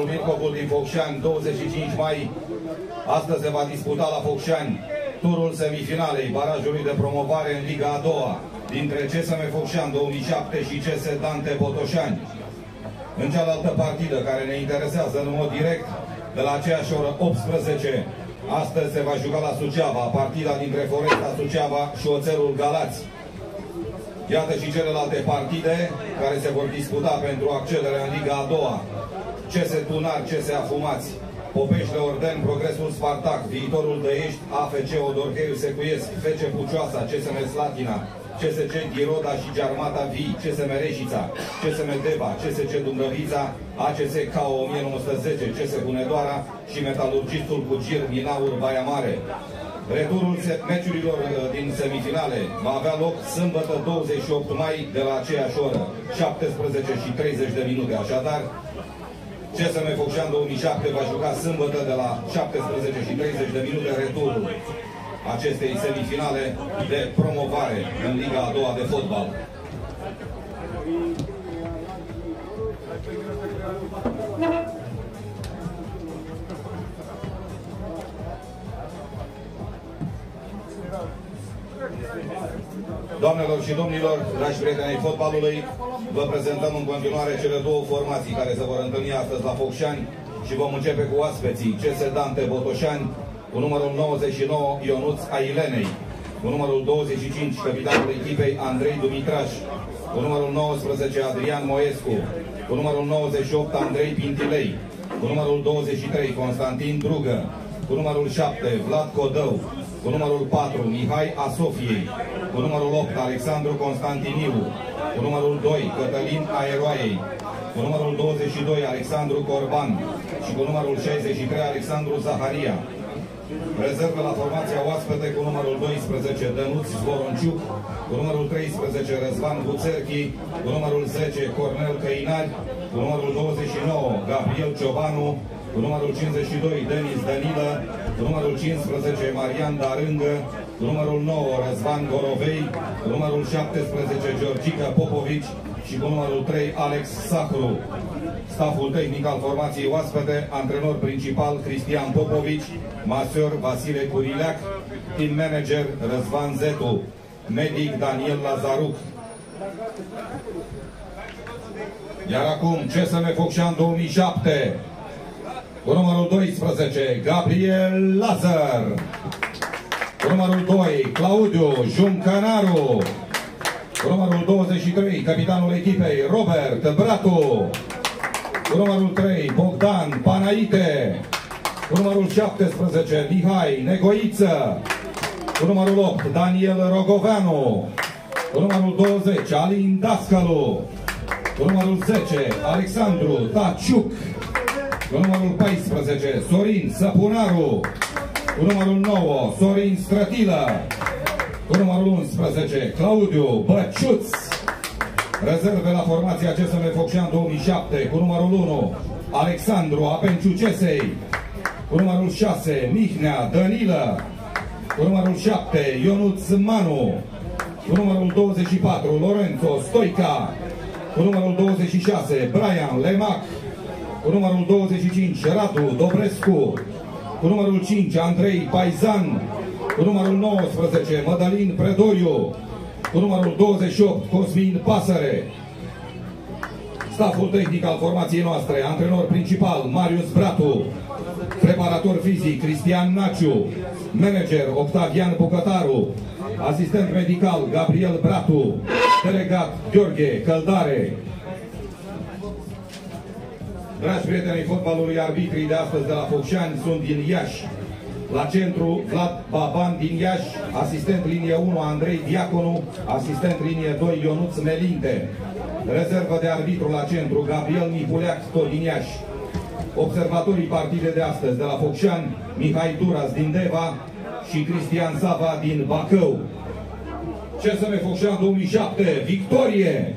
județeanul Mircovul din Focșani, 25 mai. Astăzi se va disputa la Focșani turul semifinalei barajului de promovare în Liga a doua dintre CSM Focșani 2007 și CS Dante Botoșani. În cealaltă partidă care ne interesează în mod direct, de la aceeași oră 18, astăzi se va juca la Suceava, partida dintre Foresta Suceava și Oțelul Galați. Iată și celelalte partide care se vor disputa pentru accederea în Liga a doua. CS Tunar, CS Afumați, Popeșle Orden, Progresul Spartac, Viitorul Dăiești, AFC Odorheiu Secuiesc, FC Pucioasa, CSM Slatina, CSC Ghiroda și Germata Vii, CSM Reșița, CSM Deva, CSC Dumbrăvița, ACS KO 1910, CS Bunedoara și Metalurgistul cu Gir Minaur Baia Mare. Returul meciurilor uh, din semifinale va avea loc sâmbătă 28 mai de la aceeași oră, 17 și 30 de minute. Așadar, CSM Focșan 2007 va juca sâmbătă de la 17 și 30 de minute returul acestei semifinale de promovare în Liga a doua de fotbal. Doamnelor și domnilor, dragi prieteni ai fotbalului, vă prezentăm în continuare cele două formații care se vor întâlni astăzi la Focșani și vom începe cu oaspeții CS Dante Botoșani, cu numărul 99 Ionuț Ailenei, cu numărul 25 capitanul echipei Andrei Dumitraș, cu numărul 19 Adrian Moescu, cu numărul 98 Andrei Pintilei, cu numărul 23 Constantin Drugă, cu numărul 7 Vlad Codău, cu numărul 4 Mihai Asofiei, cu numărul 8 Alexandru Constantiniu, cu numărul 2 Cătălin Aeroaiei, cu numărul 22 Alexandru Corban. Și cu numărul 63 Alexandru Zaharia. Rezervă la formația oaspete cu numărul 12 Dănuț Zvoronciuc, cu numărul 13 Răzvan Buțerchi, cu numărul 10 Cornel Căinari, cu numărul 29 Gabriel Ciobanu, cu numărul 52 Denis Danilă, cu numărul 15 Marian Darângă, cu numărul 9 Răzvan Gorovei, cu numărul 17 Georgica Popovici. Și cu numărul 3 Alex Sacru. Staful tehnic al formației oaspete, antrenor principal Cristian Popovici, masor Vasile Curileac, team manager Răzvan Zetu, medic Daniel Lazaruc. Iar acum CSM Focșan 2007, cu numărul 12, Gabriel Lazar. Cu numărul 2, Claudiu Juncanaru. Cu numărul 23, capitanul echipei, Robert Bratu. Cu numărul 3, Bogdan Panaite. Cu numărul 17, Mihai Negoiță. Cu numărul 8, Daniel Rogoveanu. Cu numărul 20, Alin Dascalu. Cu numărul 10, Alexandru Taciuc. Cu numărul 14, Sorin Săpunaru. Cu numărul 9, Sorin Strătilă. Cu numărul 11, Claudiu Băciuț. Rezerve la formația CSM Focșan 2007. Cu numărul 1, Alexandru Apenciu Cesei. Cu numărul 6, Mihnea Danilă. Cu numărul 7, Ionuț Manu. Cu numărul 24, Lorenzo Stoica. Cu numărul 26, Brian Lemac. Cu numărul 25, Radu Dobrescu. Cu numărul 5, Andrei Paizan. Cu numărul 19, Mădălin Predoriu. Cu numărul 28, Cosmin Pasăre. Staful tehnic al formației noastre, antrenor principal, Marius Bratu. Preparator fizic, Cristian Naciu. Manager, Octavian Bucătaru. Asistent medical, Gabriel Bratu. Delegat, Gheorghe Căldare. Dragi prieteni fotbalului, arbitrii de astăzi de la Focșani sunt din Iași. La centru, Vlad Baban din Iași, asistent linie 1, Andrei Diaconu, asistent linie 2, Ionuț Melinte. Rezervă de arbitru la centru, Gabriel Mipuleac, tot din Iași. Observatorii partide de astăzi de la Focșani, Mihai Duras din Deva și Cristian Sava din Bacău. CSM Focșani 2007, victorie!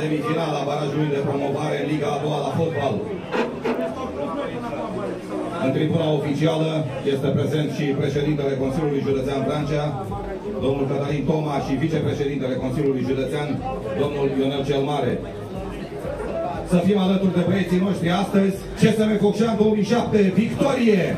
Semifinala barajului de promovare în Liga a doua la fotbal. În tribuna oficială este prezent și președintele Consiliului Județean Brancea, domnul Cătălin Toma și vicepreședintele Consiliului Județean, domnul Ionel cel Mare. Să fim alături de băieții noștri astăzi. CSM Focșan 2007, victorie!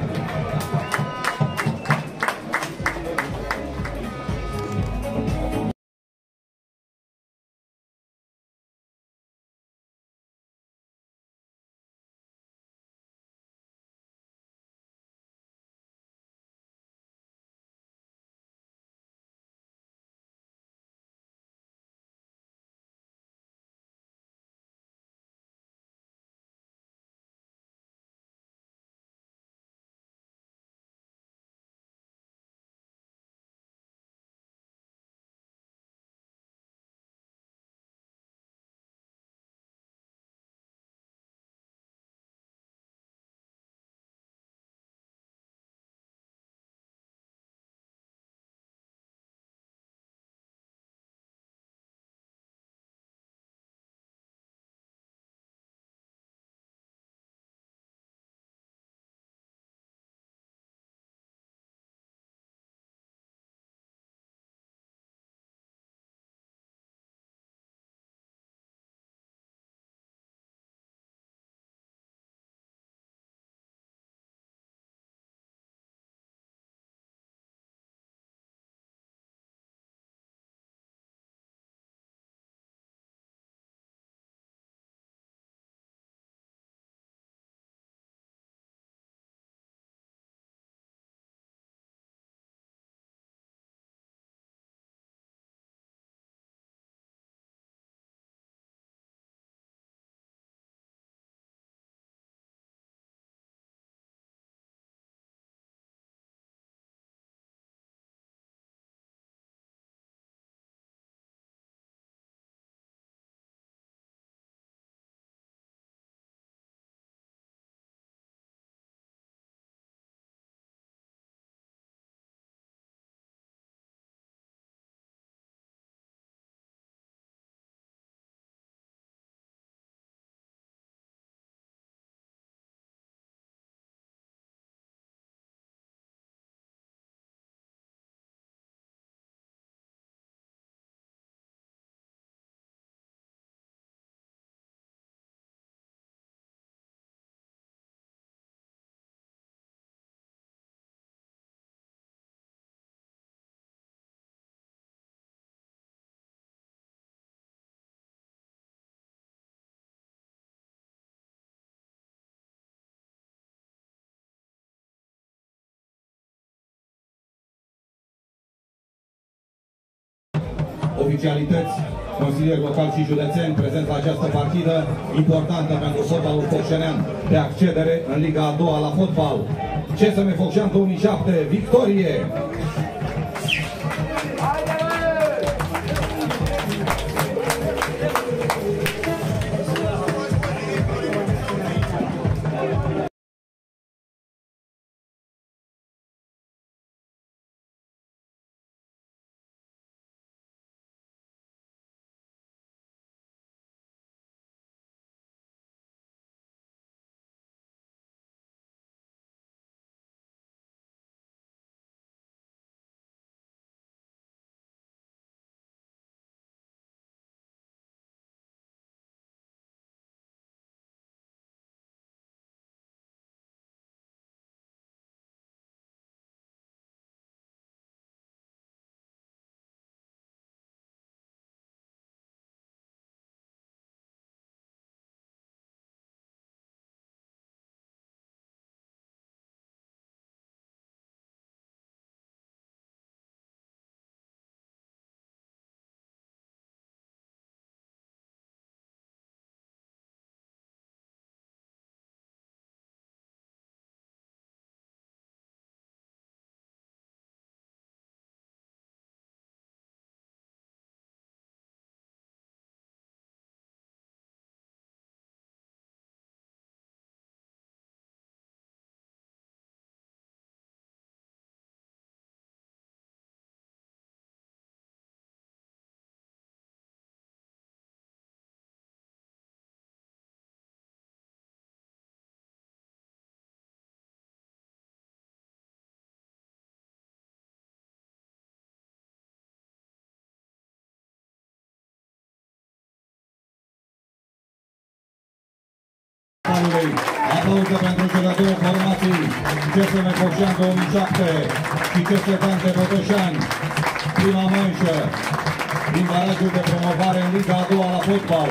Oficialități, consilieri locali și județeni prezenți la această partidă importantă pentru fotbalul focșenean de accedere în Liga a doua la fotbal. CSM Focșean 2007, victorie! Focșanului. Aplauze pentru jucătorul formației CSM Focșan 2007 și CS Dante Botoșani. Prima manșă din barajul de promovare în Liga a doua la fotbal.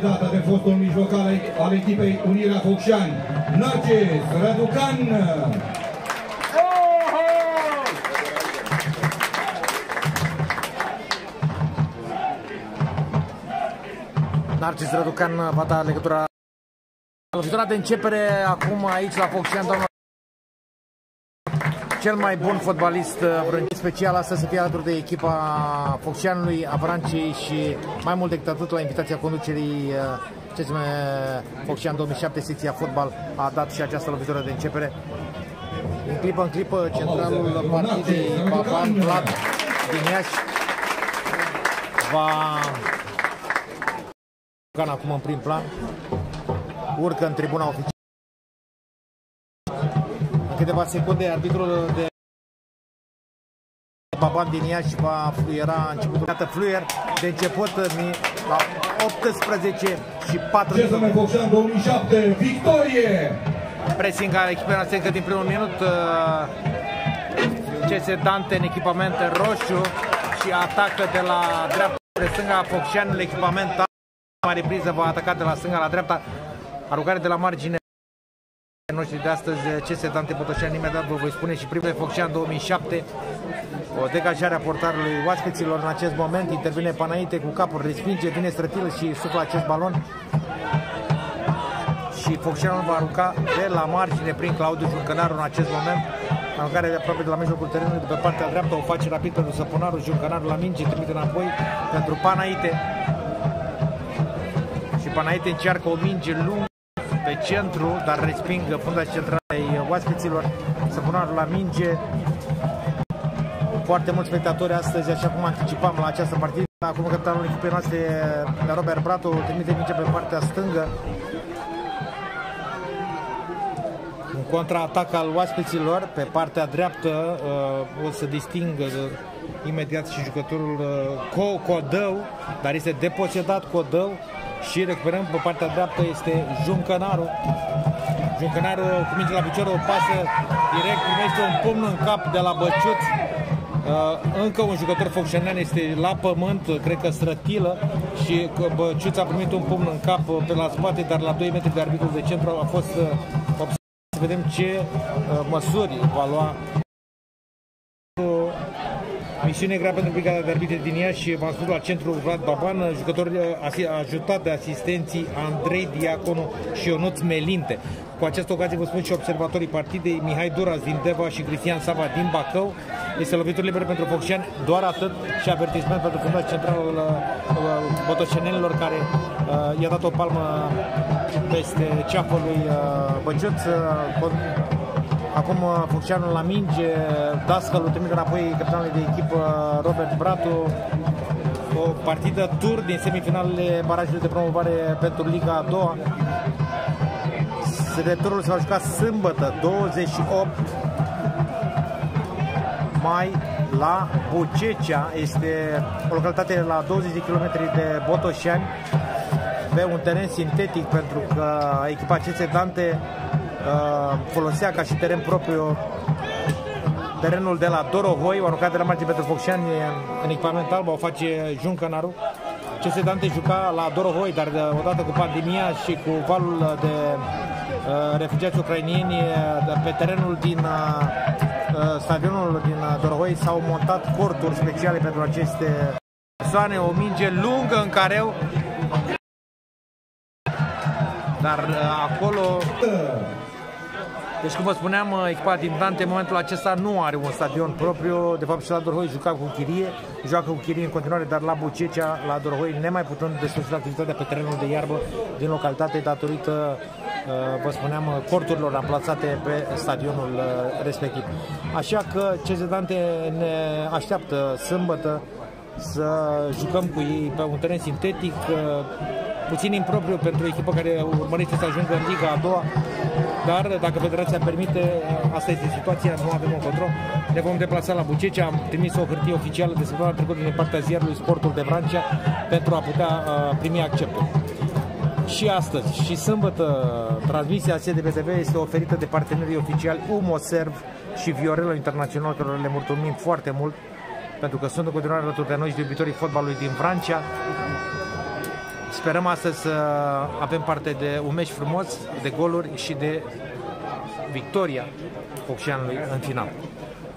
Candidată de fostul mijlocal al echipei Unirea Focșani, Narcis Răducan. Narcis Răducan va da legătura Lovitura de începere acum aici la Focșani, doamna cel mai bun fotbalist vrând special astăzi să fie alături de echipa Focșanului, Avrancei și mai mult decât atât la invitația conducerii CSM Focșan 2007, secția fotbal a dat și această lovitură de începere. În clipă în clipă, centralul partidei Papan Vlad din Iași va acum în prim plan, urcă în tribuna oficială câteva secunde arbitrul de Baban din Iași va fluiera începutul. Dată fluier de început la 18 și 4 CSM Focșan 2007, victorie! Pressing al echipei noastre încă din primul minut CS Dante în echipament roșu și atacă de la dreapta spre stânga. Focșanul echipament mare priză va ataca de la stânga la dreapta. Aruncare de la margine noștri de astăzi, ce se Dante Botoșani, imediat vă voi spune și primele Focșan 2007, o degajare a portarului oaspeților în acest moment, intervine Panaite cu capul, respinge, vine strătil și suflă acest balon. Și Focșanul va arunca de la margine prin Claudiu Juncănaru în acest moment, aruncare de aproape de la mijlocul terenului, de pe partea dreaptă, o face rapid pentru Săpunaru, Juncănaru la minge, trimite înapoi pentru Panaite. Și Panaite încearcă o minge lungă pe centru, dar resping funda centrală ai oaspeților, să pună la minge. Foarte mulți spectatori astăzi, așa cum anticipam la această partidă. Acum capitanul echipei noastre, Robert Bratu, trimite minge pe partea stângă. Un contraatac al oaspeților pe partea dreaptă uh, o să distingă uh, imediat și jucătorul uh, Codău, dar este deposedat Codău și recuperăm pe partea dreaptă este Juncănaru. Juncănaru cu minge la picior o pasă direct, primește un pumn în cap de la Băciuț. Uh, încă un jucător focșanean este la pământ, cred că strătilă și Băciuț a primit un pumn în cap pe la spate, dar la 2 metri de arbitru de centru a fost uh, să vedem ce uh, măsuri va lua Misiune grea pentru Brigada de Arbitri din Iași, v-am spus la centru Vlad Baban, jucători ajutat de asistenții Andrei Diaconu și Ionuț Melinte. Cu această ocazie vă spun și observatorii partidei Mihai Duras din Deva și Cristian Sava din Bacău. Este lovitur liber pentru Focșani, doar atât și avertisment pentru fundul central al uh, botocenelilor care uh, i-a dat o palmă peste ceafă lui uh, Băciuț. Uh, Acum uh, Focșanul la minge, Dascălul trimite înapoi capitanului de echipă Robert Bratu. O partidă tur din semifinalele barajului de promovare pentru Liga a doua. Returul se va juca sâmbătă, 28 mai la Bucecea. Este o localitate la 20 de km de Botoșani pe un teren sintetic pentru că echipa CC Dante uh, folosea ca și teren propriu terenul de la Dorohoi, o aruncat de la margine pentru Focșani în echipament alb, o face Juncănaru. CS Dante juca la Dorohoi, dar uh, odată cu pandemia și cu valul de uh, refugiați ucrainieni uh, pe terenul din uh, uh, stadionul din Dorohoi s-au montat corturi speciale pentru aceste persoane, o minge lungă în careu dar acolo deci, cum vă spuneam, echipa din Dante în momentul acesta nu are un stadion propriu. De fapt, și la Dorhoi juca cu chirie, joacă cu chirie în continuare, dar la Bucecea, la Dorhoi, nemai putând desfășura activitatea pe terenul de iarbă din localitate datorită, uh, vă spuneam, corturilor amplasate pe stadionul uh, respectiv. Așa că CZ Dante ne așteaptă sâmbătă să jucăm cu ei pe un teren sintetic, uh, puțin impropriu pentru o echipă care urmărește să ajungă în Liga a doua, dar dacă Federația permite, asta este situația, nu avem un control. Ne vom deplasa la Bucece, am trimis o hârtie oficială de săptămâna trecută din partea ziarului Sportul de Vrancea pentru a putea uh, primi acceptul. Și astăzi și sâmbătă transmisia SDBTV este oferită de partenerii oficiali Umoserv și Viorelo Internațional, care le mulțumim foarte mult pentru că sunt în continuare alături de noi și de iubitorii fotbalului din Francia. Sperăm astăzi să avem parte de un meci frumos, de goluri și de victoria Focșanului în final.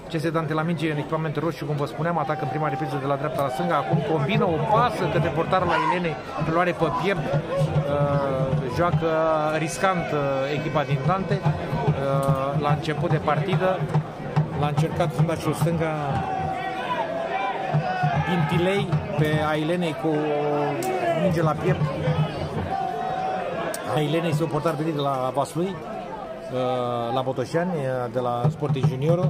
CS Dante la minge în echipament roșu, cum vă spuneam, atacă în prima repriză de la dreapta la stânga, acum combină o pasă către portarul la Elene, luare pe piept, uh, joacă riscant uh, echipa din Dante, uh, la început de partidă, l-a încercat fundașul stânga Pintilei pe Ailenei cu minge la piept. Ailenei este un portar venit de la Vaslui, uh, la Botoșani, uh, de la Sporting Junior,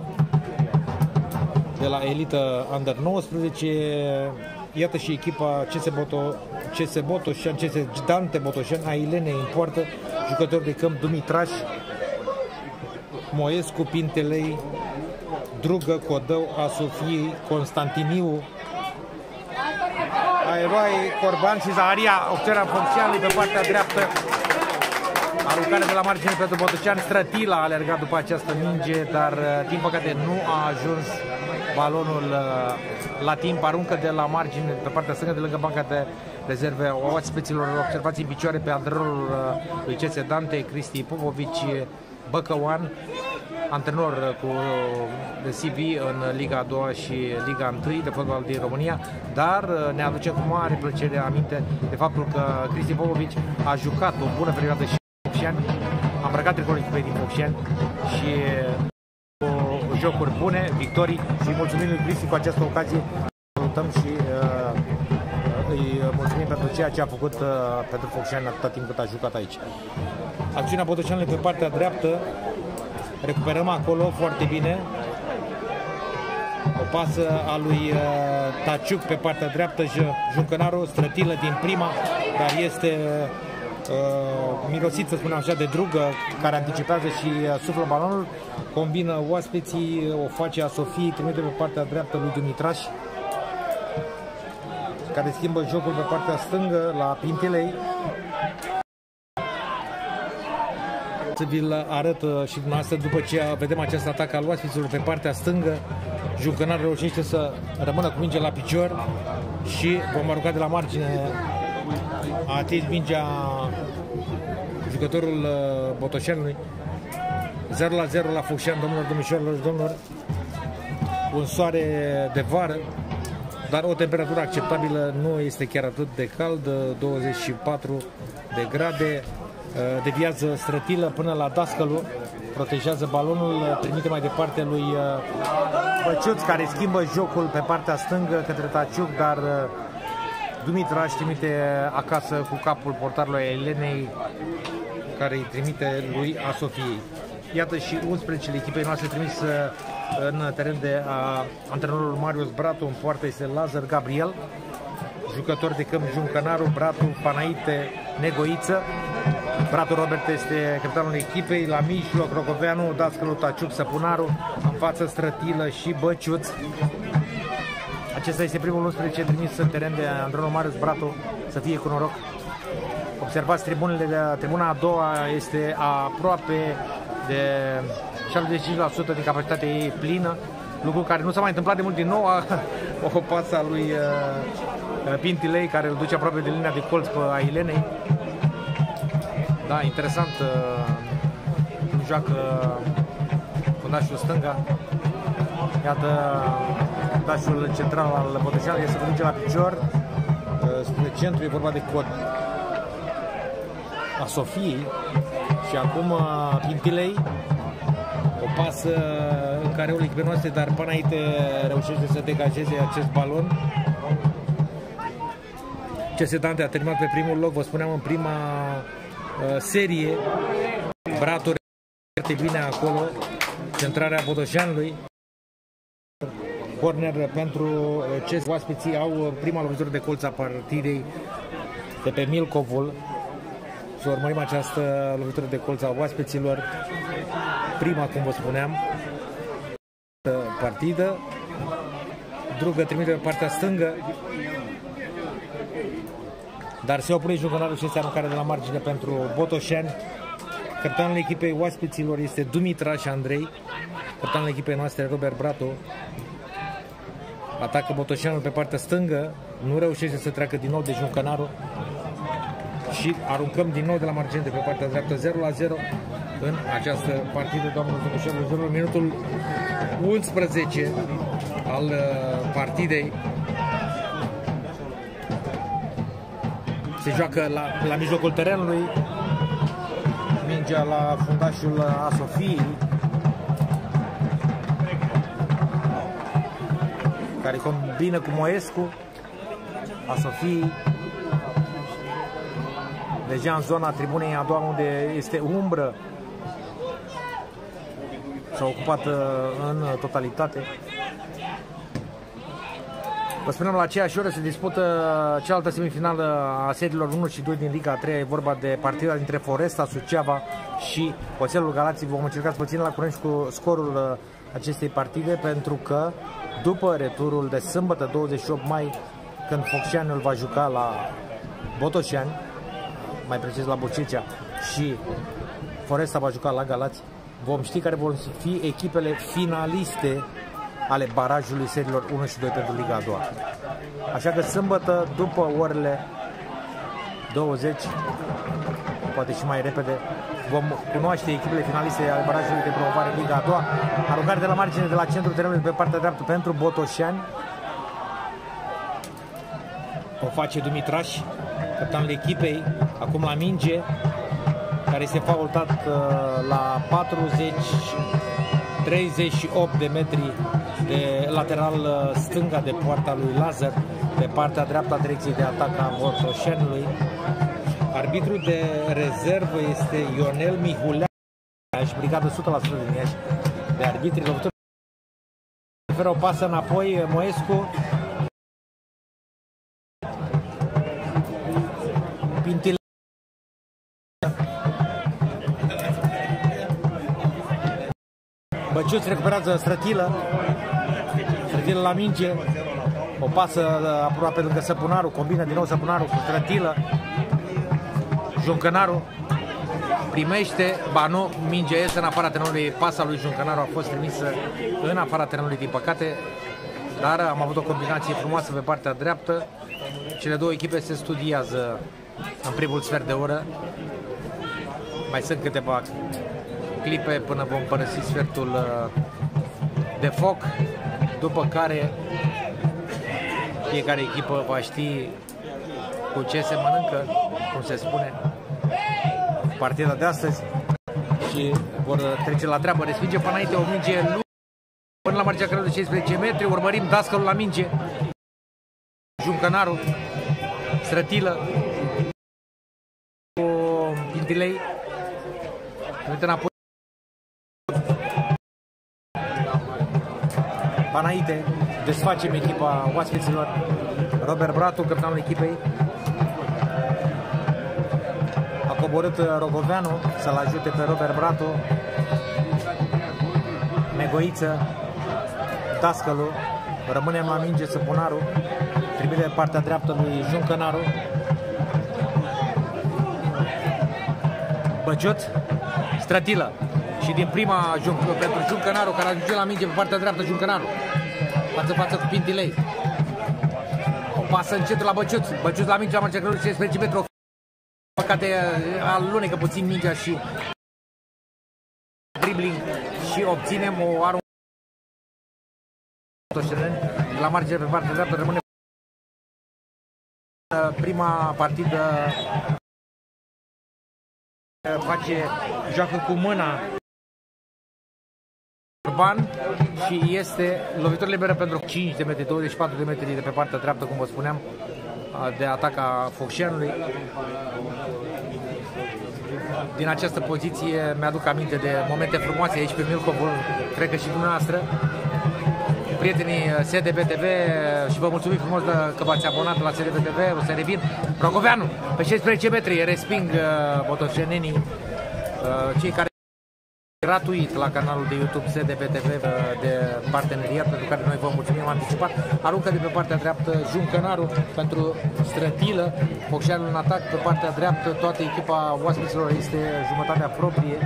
de la Elită Under 19. Iată și echipa CS, Boto, CS Botoșan, CS Dante Botoșan, Ailene în poartă, jucători de câmp Dumitraș, Moescu, Pintelei, Drugă, Codău, Asofiei, Constantiniu, Aeroi, Corban și Zaharia, obținerea funcțialului pe partea dreaptă. Aruncare de la margine pentru Botoșan, Strătila a alergat după această minge, dar uh, din păcate nu a ajuns balonul uh, la timp, aruncă de la margine, pe partea stângă, de lângă banca de rezerve, o speților observați în picioare pe antrenorul uh, lui CS Dante, Cristi Popovici, Băcăoan, antrenor cu de CV în Liga a doua și Liga 1 de fotbal din România, dar uh, ne aduce cu mare plăcere aminte de faptul că Cristi Popovic a jucat o bună perioadă și Focșani, a îmbrăcat tricolul echipei din Focșani și cu uh, jocuri bune, victorii și mulțumim lui Cristi cu această ocazie. Salutăm și uh, îi mulțumim pentru ceea ce a făcut uh, pentru Focșani atâta timp cât a jucat aici. Acțiunea Botoșanului pe partea dreaptă. Recuperăm acolo foarte bine. O pasă a lui uh, Taciuc pe partea dreaptă, Juncănaru, strătilă din prima, dar este uh, mirosit, să spunem așa, de drugă, care anticipează și uh, suflă balonul, combină oaspeții, o face a Sofie, trimite pe partea dreaptă lui Dumitraș, care schimbă jocul pe partea stângă la Pintelei, Să vi-l arăt și dumneavoastră după ce vedem acest atac al oaspeților pe partea stângă. Juncănar reușește să rămână cu mingea la picior și vom arunca de la margine a atins mingea jucătorul uh, Botoșanului 0 la 0 la Fușan, domnilor, domnișoarelor și domnilor. un soare de vară, dar o temperatură acceptabilă, nu este chiar atât de cald, 24 de grade, uh, deviază strătilă până la dascălu, protejează balonul, trimite mai departe lui uh, Băciuț, care schimbă jocul pe partea stângă către Taciuc, dar uh, Dumitraș își trimite acasă cu capul portarului Elenei, care îi trimite lui Asofiei. Iată și 11 echipei noastre trimis în teren de a, antrenorul Marius Bratu, în poartă este Lazar Gabriel, jucător de câmp Juncănaru, Bratu, Panaite, Negoiță, Bratu Robert este capitanul echipei, la mijloc Rocoveanu, Dascălu Taciuc, Săpunaru, în față Strătilă și Băciuț. Acesta este primul 11 trimis în teren de antrenorul Marius Bratu, să fie cu noroc. Observați tribunele de tribuna a doua este aproape de 75% din capacitatea ei plină, lucru care nu s-a mai întâmplat de mult din nou, o pasă a lui uh, Pintilei care îl duce aproape de linia de colț pe Ailenei. Da, interesant, uh, joacă fundașul stânga. Iată, fundașul central al Botoșanului este duce la picior. Uh, spre centru e vorba de cod a Sofiei și acum uh, Pintilei o pasă în care o echipei noastre, dar până aici reușește să degajeze acest balon. Cesedante a terminat pe primul loc, vă spuneam în prima uh, serie. Bratul foarte bine acolo, centrarea Bodoșanului. Corner pentru uh, ce oaspeții au uh, prima lovitură de colț a partidei de pe Milcovul. Să urmărim această lovitură de colț a oaspeților prima, cum vă spuneam, partidă. Drugă trimite pe partea stângă. Dar se opune jucătorul și este aruncare de la margine pentru Botoșani. Capitanul echipei oaspeților este Dumitra și Andrei. Capitanul echipei noastre Robert Brato. Atacă Botoșanul pe partea stângă. Nu reușește să treacă din nou de Juncănaru. Și aruncăm din nou de la margine de pe partea dreaptă 0 la 0 în această partidă, doamnă Dumnezeu, minutul 11 al uh, partidei. Se joacă la, la mijlocul terenului, mingea la fundașul a Sofiei, care combină cu Moescu, a Sofiei, deja în zona tribunei a doua unde este umbră. S-a ocupat uh, în totalitate. Vă spunem, la aceeași oră se dispută cealaltă semifinală a seriilor 1 și 2 din Liga 3. E vorba de partida dintre Foresta, Suceava și Oțelul Galații. Vom încerca să vă la curent cu scorul uh, acestei partide pentru că după returul de sâmbătă 28 mai, când Focșani va juca la Botoșani, mai precis la Bocicea, și Foresta va juca la Galați, vom ști care vor fi echipele finaliste ale barajului serilor 1 și 2 pentru Liga a doua. Așa că sâmbătă, după orele 20, poate și mai repede, vom cunoaște echipele finaliste ale barajului de promovare Liga a doua. Aruncare de la margine de la centrul terenului pe partea dreaptă pentru Botoșani. O face Dumitraș, capitanul echipei, acum la minge, care este faultat uh, la 40 38 de metri de lateral uh, stânga de poarta lui Lazar, pe partea dreaptă a direcției de atac a Bortoșenului. Arbitru de rezervă este Ionel Mihulea, și brigadă 100% din Iași de arbitri. Oferă o pasă înapoi, Moescu. Băciuț recuperează Strătilă. Strătilă la minge. O pasă aproape lângă Săpunaru. Combină din nou Săpunaru cu Strătilă. Juncănaru primește, ba nu, mingea este în afara terenului, pasa lui Juncănaru a fost trimisă în afara terenului, din păcate, dar am avut o combinație frumoasă pe partea dreaptă. Cele două echipe se studiază în primul sfert de oră. Mai sunt câteva clipe până vom părăsi sfertul uh, de foc. după care fiecare echipă va ști cu ce se mănâncă, cum se spune, partida de astăzi și vor trece la treabă. Respinge până înainte o minge nu până la marginea de 16 metri, urmărim dascălul la minge. Juncănaru, Strătilă, cu Pintilei, Uite înapoi. Panaite, desfacem echipa oaspeților. Robert Bratu, capitanul echipei. A coborât Rogoveanu să-l ajute pe Robert Bratu. Negoiță, Dascălu, rămânem la minge Săpunaru, trimite partea dreaptă lui Juncănaru. Băciut, Stratilă. Și din prima jun, pentru Juncănaru, care ajunge la minge pe partea dreaptă, Juncănaru. Față față cu Pintilei. O pasă încetul la Băciuț. Băciuț la minge la marginea 16 metri. Păcate alunecă puțin mingea și dribbling și obținem o aruncă la margine pe partea dreaptă rămâne prima partidă face, joacă cu mâna Urban și este lovitură liberă pentru 5 de metri, 24 de metri de pe partea dreaptă, cum vă spuneam, de atac a Focșianului. Din această poziție mi-aduc aminte de momente frumoase aici pe Milcovul, cred că și dumneavoastră prietenii uh, SDB TV uh, și vă mulțumim frumos de, că v-ați abonat la SDB TV, o să revin. Rogoveanu, pe 16 metri, resping uh, motoșenenii, uh, cei care gratuit la canalul de YouTube SDB TV uh, de parteneriat pentru care noi vă mulțumim anticipat. Aruncă de pe partea dreaptă Juncănaru pentru strătilă, Focșanul în atac pe partea dreaptă, toată echipa oaspeților este jumătatea proprie.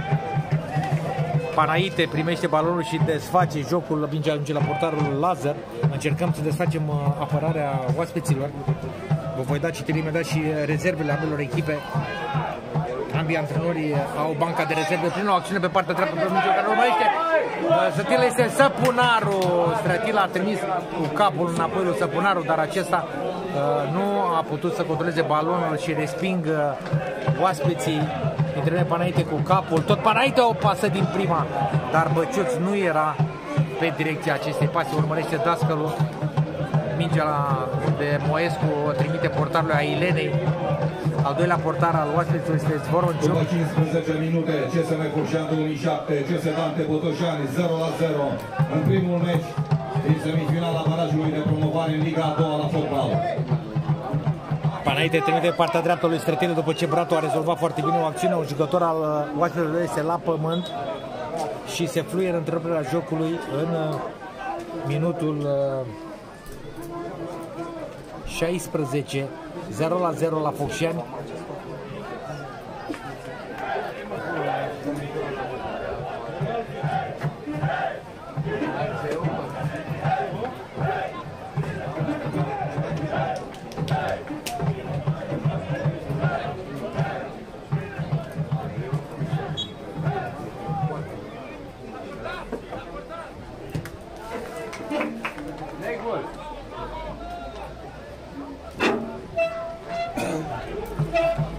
Panaite primește balonul și desface jocul, mingea ajunge la portarul Lazar. Încercăm să desfacem uh, apărarea oaspeților. Vă voi da citire imediat și rezervele ambelor echipe. Ambii antrenori au banca de rezerve prin o acțiune pe partea dreaptă pe mijloc care urmărește. Uh, Sătila este Săpunaru. Stratila a trimis cu capul înapoi lui Săpunaru, dar acesta uh, nu a putut să controleze balonul și resping oaspeții. Intră Panaite cu capul, tot Panaite o pasă din prima, dar Băciuț nu era pe direcția acestei pase, urmărește Dascălu, mingea la, de Moescu o trimite portarului a Ilenei, al doilea portar al oaspețului este Zvoronciu. După 15 minute, CSM Focșan 2007, CS Dante Botoșani 0 la 0 în primul meci din semifinala barajului de promovare în Liga a doua la fotbal. Panaite trimite partea dreaptă lui Strătine după ce Bratu a rezolvat foarte bine o acțiune. Un jucător al uh, oaspetelor este la pământ și se fluie în întreruperea jocului în uh, minutul 16, uh, 0 la 0 la Focșani.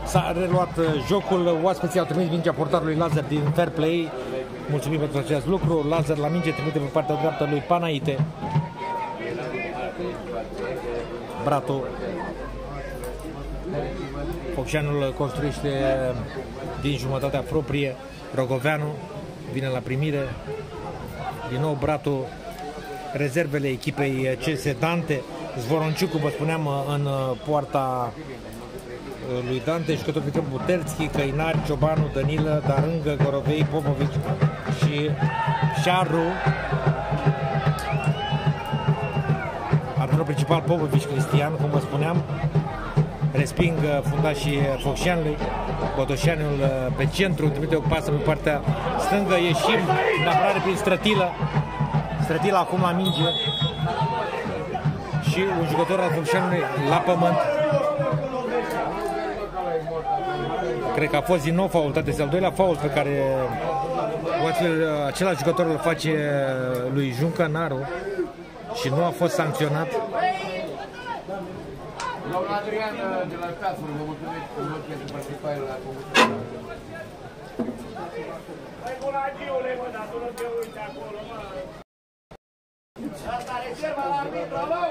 S-a reluat uh, jocul, oaspeții au trimis mingea portarului Lazar din fair play. Mulțumim pentru acest lucru. Lazar la minge trimite pe partea dreaptă lui Panaite. Bratu. Focșanul construiește din jumătatea proprie. Rogoveanu vine la primire. Din nou Bratu rezervele echipei CS Dante. Zvoronciucu, vă spuneam, în poarta lui Dante, jucător Victor Buterski, Căinari, Ciobanu, Danilă, Darângă, Gorovei, Popovici și Șarru. Antrenorul principal Popovici Cristian, cum vă spuneam, resping fundașii Focșanului, Botoșanul pe centru, trimite o pasă pe partea stângă, ieșim în apărare prin Strătilă, Strătilă acum la minge și un jucător al Focșanului la pământ, Cred că a fost din nou fault, este al doilea fault pe care același jucător îl face lui Junca Naru și nu a fost sancționat. Domnul Adrian de la Stafford, vă mulțumesc mult pentru participare la Regulagiule, mă, dar tu nu te uiți acolo, mă. Asta rezerva la arbitru, alo!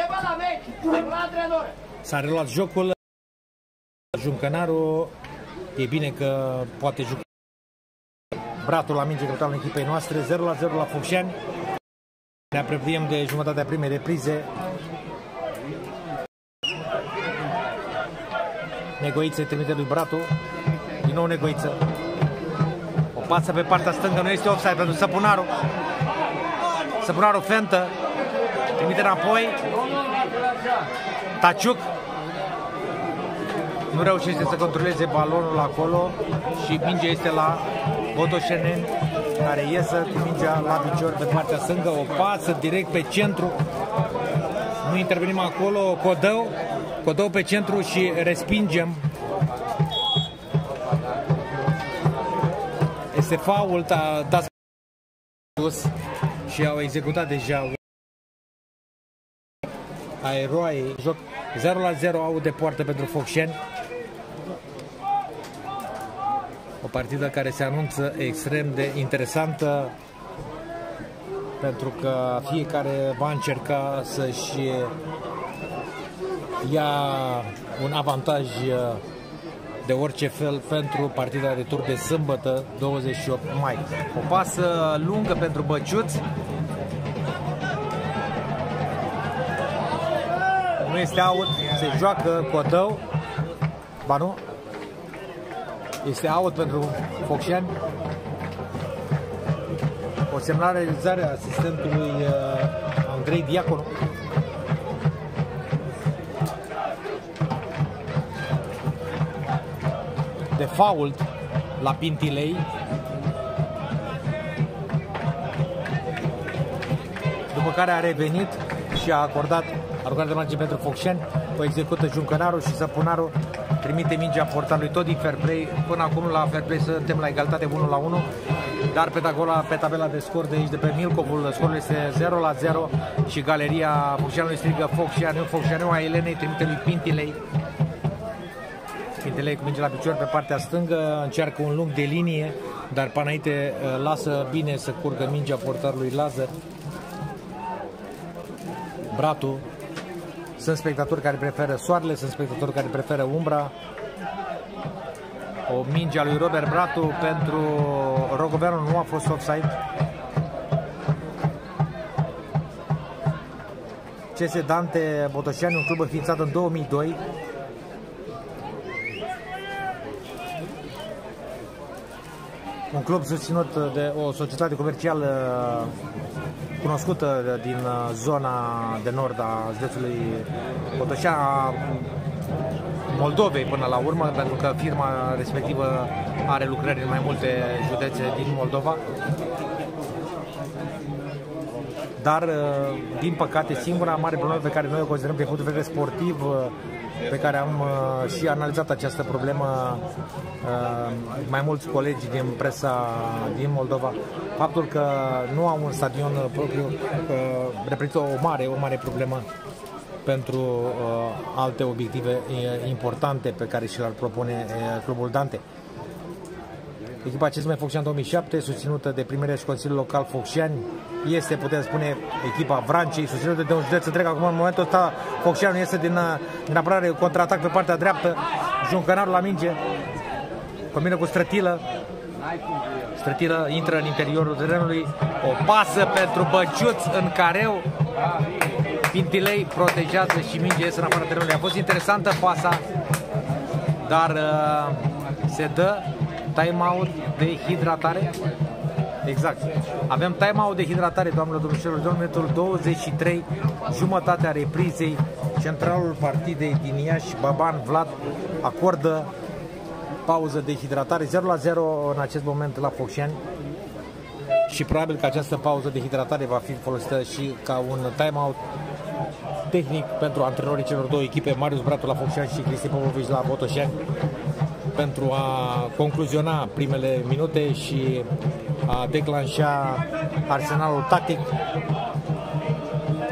Ceva la meci, la antrenor. S-a reluat jocul. Juncănaru e bine că poate juca bratul la minge capitalul echipei noastre 0 la 0 la Focșani. Ne apropiem de jumătatea primei reprize. Negoiță îi trimite lui Bratu. Din nou Negoiță. O pasă pe partea stângă, nu este offside pentru Săpunaru. Săpunaru fentă. Trimite înapoi. Taciuc nu reușește să controleze balonul acolo și mingea este la Botoșeneni care iesă cu mingea la picior pe partea stângă, o pasă direct pe centru. Nu intervenim acolo, Codău, Codău pe centru și respingem. Este fault, a dat și au executat deja a eroai. Joc 0 la 0 au de poartă pentru Focșeni. O partidă care se anunță extrem de interesantă pentru că fiecare va încerca să-și ia un avantaj de orice fel pentru partida de tur de sâmbătă 28 mai. O pasă lungă pentru Băciuț. Nu este out, se joacă Codău. Ba nu, este out pentru Focșani. O semnare realizare a asistentului uh, Andrei Diaconu. De fault la Pintilei. După care a revenit și a acordat aruncare de margine pentru Focșani, o execută Juncănaru și Săpunaru trimite mingea portarului tot din fair play. Până acum la fair play suntem la egalitate 1 la 1, dar pe, tabela, pe tabela de scor de aici de pe Milcovul scorul este 0 la 0 și galeria Focșanului strigă Focșanu, Focșanu a Elenei trimite lui Pintilei. Pintilei cu minge la picior pe partea stângă, încearcă un lung de linie, dar pe înainte uh, lasă bine să curgă mingea portarului Lazar. Bratu sunt spectatori care preferă soarele, sunt spectatori care preferă umbra. O minge a lui Robert Bratu pentru Rogoveanu nu a fost offside. CS Dante Botoșani, un club înființat în 2002. Un club susținut de o societate comercială cunoscută din uh, zona de nord a județului Botoșan, a Moldovei până la urmă, pentru că firma respectivă are lucrări în mai multe județe din Moldova. Dar, uh, din păcate, singura mare problemă pe care noi o considerăm pe punct de vedere sportiv uh, pe care am uh, și analizat această problemă uh, mai mulți colegi din presa din Moldova. Faptul că nu au un stadion propriu uh, reprezintă o mare, o mare problemă pentru alte obiective importante pe care și le-ar propune clubul Dante. Echipa CSM Focșani 2007, susținută de primele și Consiliul Local Focșani, este, putem spune, echipa Vrancei, susținută de un județ întreg. Acum, în momentul ăsta, Focșani este din, din apărare, contraatac pe partea dreaptă, Juncănarul la minge, combină cu Strătilă, Strătilă intră în interiorul terenului, o pasă pentru Băciuț în careu, Pintilei protejează și minge iese în afara terenului. A fost interesantă pasa, dar uh, se dă timeout de hidratare. Exact. Avem timeout de hidratare, doamnelor, domnișoară, de minutul 23, jumătatea reprizei. Centralul partidei din Iași, Baban Vlad, acordă pauză de hidratare 0 la 0 în acest moment la Focșani și probabil că această pauză de hidratare va fi folosită și ca un timeout tehnic pentru antrenorii celor două echipe, Marius Bratu la Focșani și Cristi Popovici la Botoșani pentru a concluziona primele minute și a declanșa arsenalul tactic.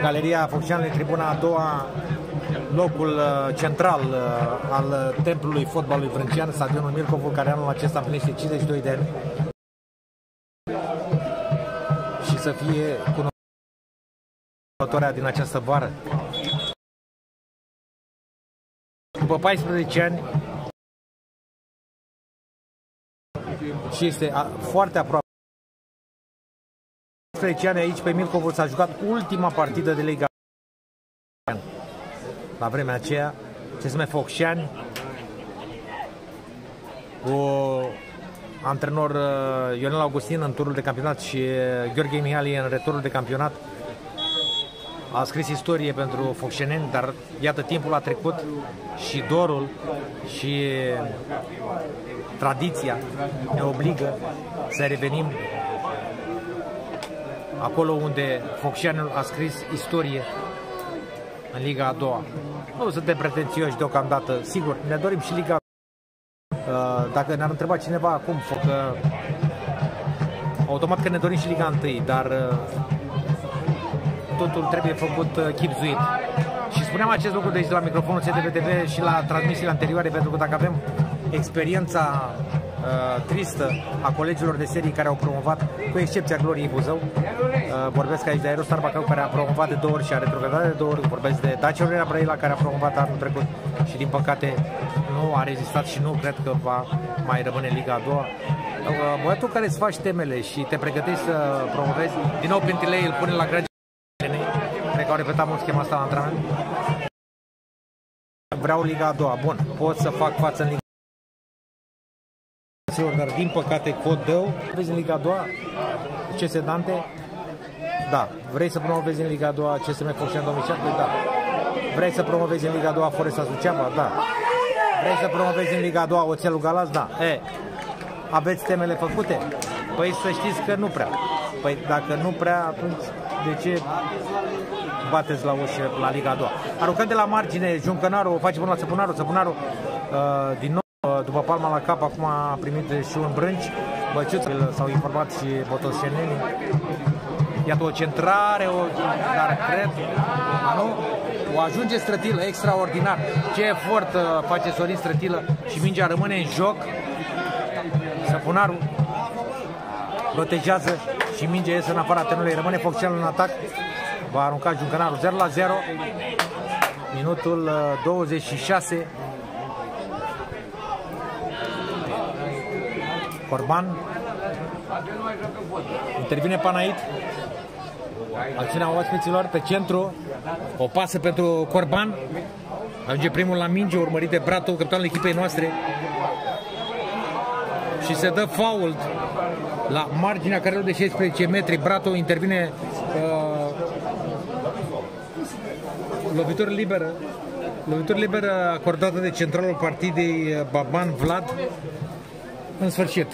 Galeria Focșanului, tribuna a doua, locul uh, central uh, al templului fotbalului vrâncean, stadionul Milcovul, care anul acesta împlinește 52 de ani. Și să fie cunoscutoarea din această vară. După 14 ani și este foarte aproape. 14 ani aici pe Milcovul s-a jucat ultima partidă de Liga. La vremea aceea, CSM Focșani, cu antrenor uh, Ionel Augustin în turul de campionat și uh, Gheorghe Mihali în returul de campionat. A scris istorie pentru focșeneni, dar iată timpul a trecut și dorul și tradiția ne obligă să revenim acolo unde Focșanul a scris istorie în Liga a doua. Nu suntem pretențioși deocamdată, sigur, ne dorim și Liga uh, Dacă ne-ar întreba cineva acum, că automat că ne dorim și Liga 1, dar uh, totul trebuie făcut uh, chipzuit. Și spuneam acest lucru deci de la microfonul CTV și la transmisiile anterioare, pentru că dacă avem experiența uh, tristă a colegilor de serii care au promovat, cu excepția Gloriei Buzău. Uh, vorbesc aici de Aerostar Bacău, care a promovat de două ori și a retrogradat de două ori. Vorbesc de Dacia Aurelea Brăila, care a promovat anul trecut și din păcate nu a rezistat și nu cred că va mai rămâne Liga a doua. Uh, băiatul care îți faci temele și te pregătești să promovezi, din nou Pintilei îl pune la grăge. Cred că au repetat mult schema asta la antrenament. Vreau Liga a doua. Bun, pot să fac față în Liga dar din păcate Codău, vezi în Liga 2 ce se Dante? Da. Vrei să promovezi în Liga 2 CSM Focșan 2007? Da. Vrei să promovezi în Liga 2 Foresta Suceava? Da. Vrei să promovezi în Liga 2 Oțelul Galați? Da. E, aveți temele făcute? Păi să știți că nu prea. Păi dacă nu prea, atunci de ce bateți la ușă la Liga 2? Aruncând de la margine, Juncănaru, o face până la Săpunaru, Săpunaru, uh, din nou după palma la cap, acum a primit și un brânci. Băciuț, s-au informat și botoșenenii. Iată o centrare, o, dar cred, nu? O ajunge Strătilă, extraordinar. Ce efort uh, face Sorin Strătilă și mingea rămâne în joc. Săpunarul protejează și mingea iese în afara terenului. Rămâne Focșanul în atac. Va arunca Juncănarul 0 la 0. Minutul 26. Uh, Corban. Intervine Panait. Acțiunea oaspeților pe centru. O pasă pentru Corban. Ajunge primul la minge, urmărit de Brato, capitanul echipei noastre. Și se dă fault la marginea carelului de 16 metri. Brato intervine uh, lovitură liberă. Lovitură liberă acordată de centralul partidei uh, Baban Vlad în sfârșit.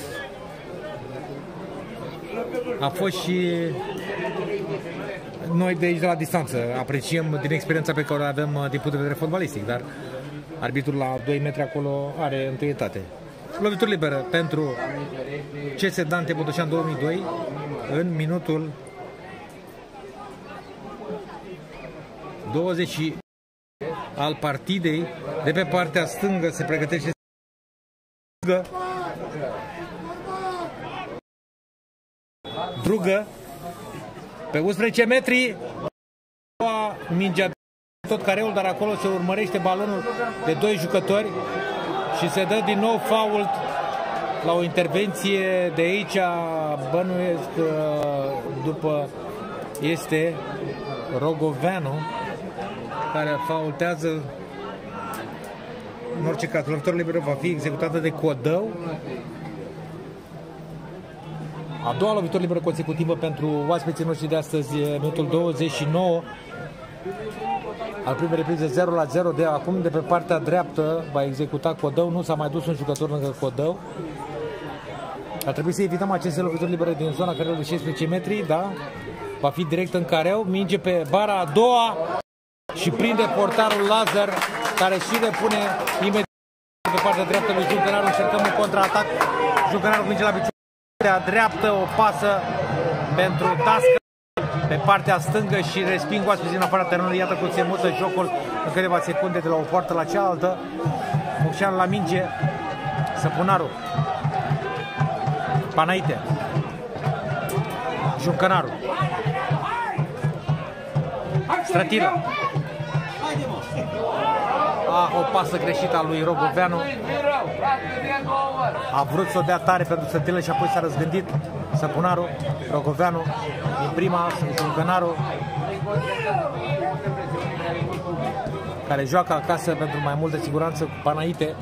A fost și noi de aici de la distanță apreciem din experiența pe care o avem uh, din punct de vedere fotbalistic, dar arbitrul la 2 metri acolo are întâietate. Lovitură liberă pentru CS Dante Botoșan 2002 în minutul 20 al partidei de pe partea stângă se pregătește Drugă. Pe 11 metri. Mingea tot careul, dar acolo se urmărește balonul de doi jucători și se dă din nou fault la o intervenție de aici. Bănuiesc după este Rogoveanu care faultează în orice caz, lovitorul liber va fi executată de Codău. A doua lovitură liberă consecutivă pentru oaspeții noștri de astăzi, minutul 29 al primei reprize 0 la 0 de acum de pe partea dreaptă va executa Codău, nu s-a mai dus un jucător lângă Codău. Ar trebui să evităm aceste lovituri libere din zona care de 16 metri, da? Va fi direct în careu, minge pe bara a doua și prinde portarul Lazar care și repune imediat pe partea dreaptă lui Jucănaru, încercăm un contraatac. Jucănaru minge la picior. Partea dreaptă, o pasă pentru Dască pe partea stângă și resping oaspeții în afara terenului. Iată cum se mută jocul în câteva secunde de la o poartă la cealaltă. Focșan la minge. Săpunaru. Panaite. Jucănaru. Strătilă. A, o pasă greșită a lui Rogoveanu. A vrut să o dea tare pentru Strătilă și apoi s-a răzgândit Săpunaru, Rogoveanu, din prima, Jucănaru, care joacă acasă pentru mai multă siguranță cu Panaite.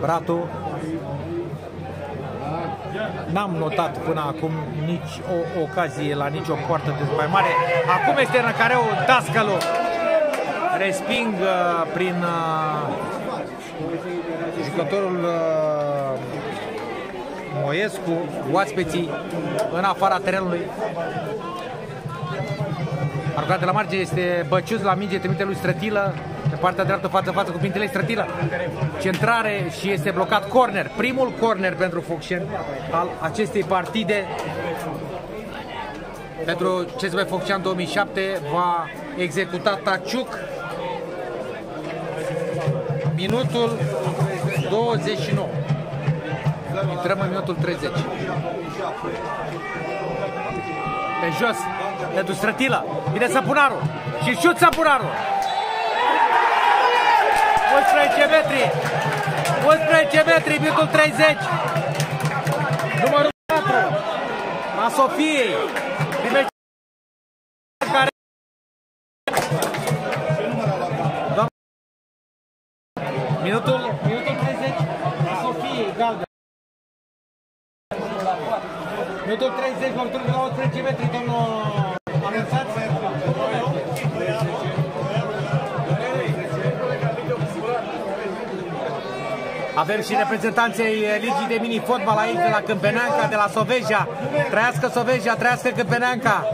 Ratu N-am notat până acum nici o ocazie la nicio poartă de mai mare. Acum este în careu Dascălu. Resping uh, prin uh, jucătorul uh, Moescu, oaspeții în afara terenului. Aruncat de la margine este Băciuz la minge, trimite lui Strătilă. Pe partea dreaptă față față cu Pintelei Strătilă. Centrare și este blocat corner. Primul corner pentru Focșen al acestei partide. Pentru CSB Focșan 2007 va executa Taciuc. Minutul 29. Intrăm în minutul 30. Pe jos, pentru Strătilă. Vine Săpunaru. Și șut Săpunaru. 11 metri. 11 metri, minutul 30. Numărul 4. A Sofiei. Primește Minutul 30, lovitură de la 11 metri, domnul anunțați. Avem și reprezentanții Ligii de Mini-Fotbal aici de la Câmpeneanca, de la Soveja. Trăiască Soveja, trăiască Câmpeneanca.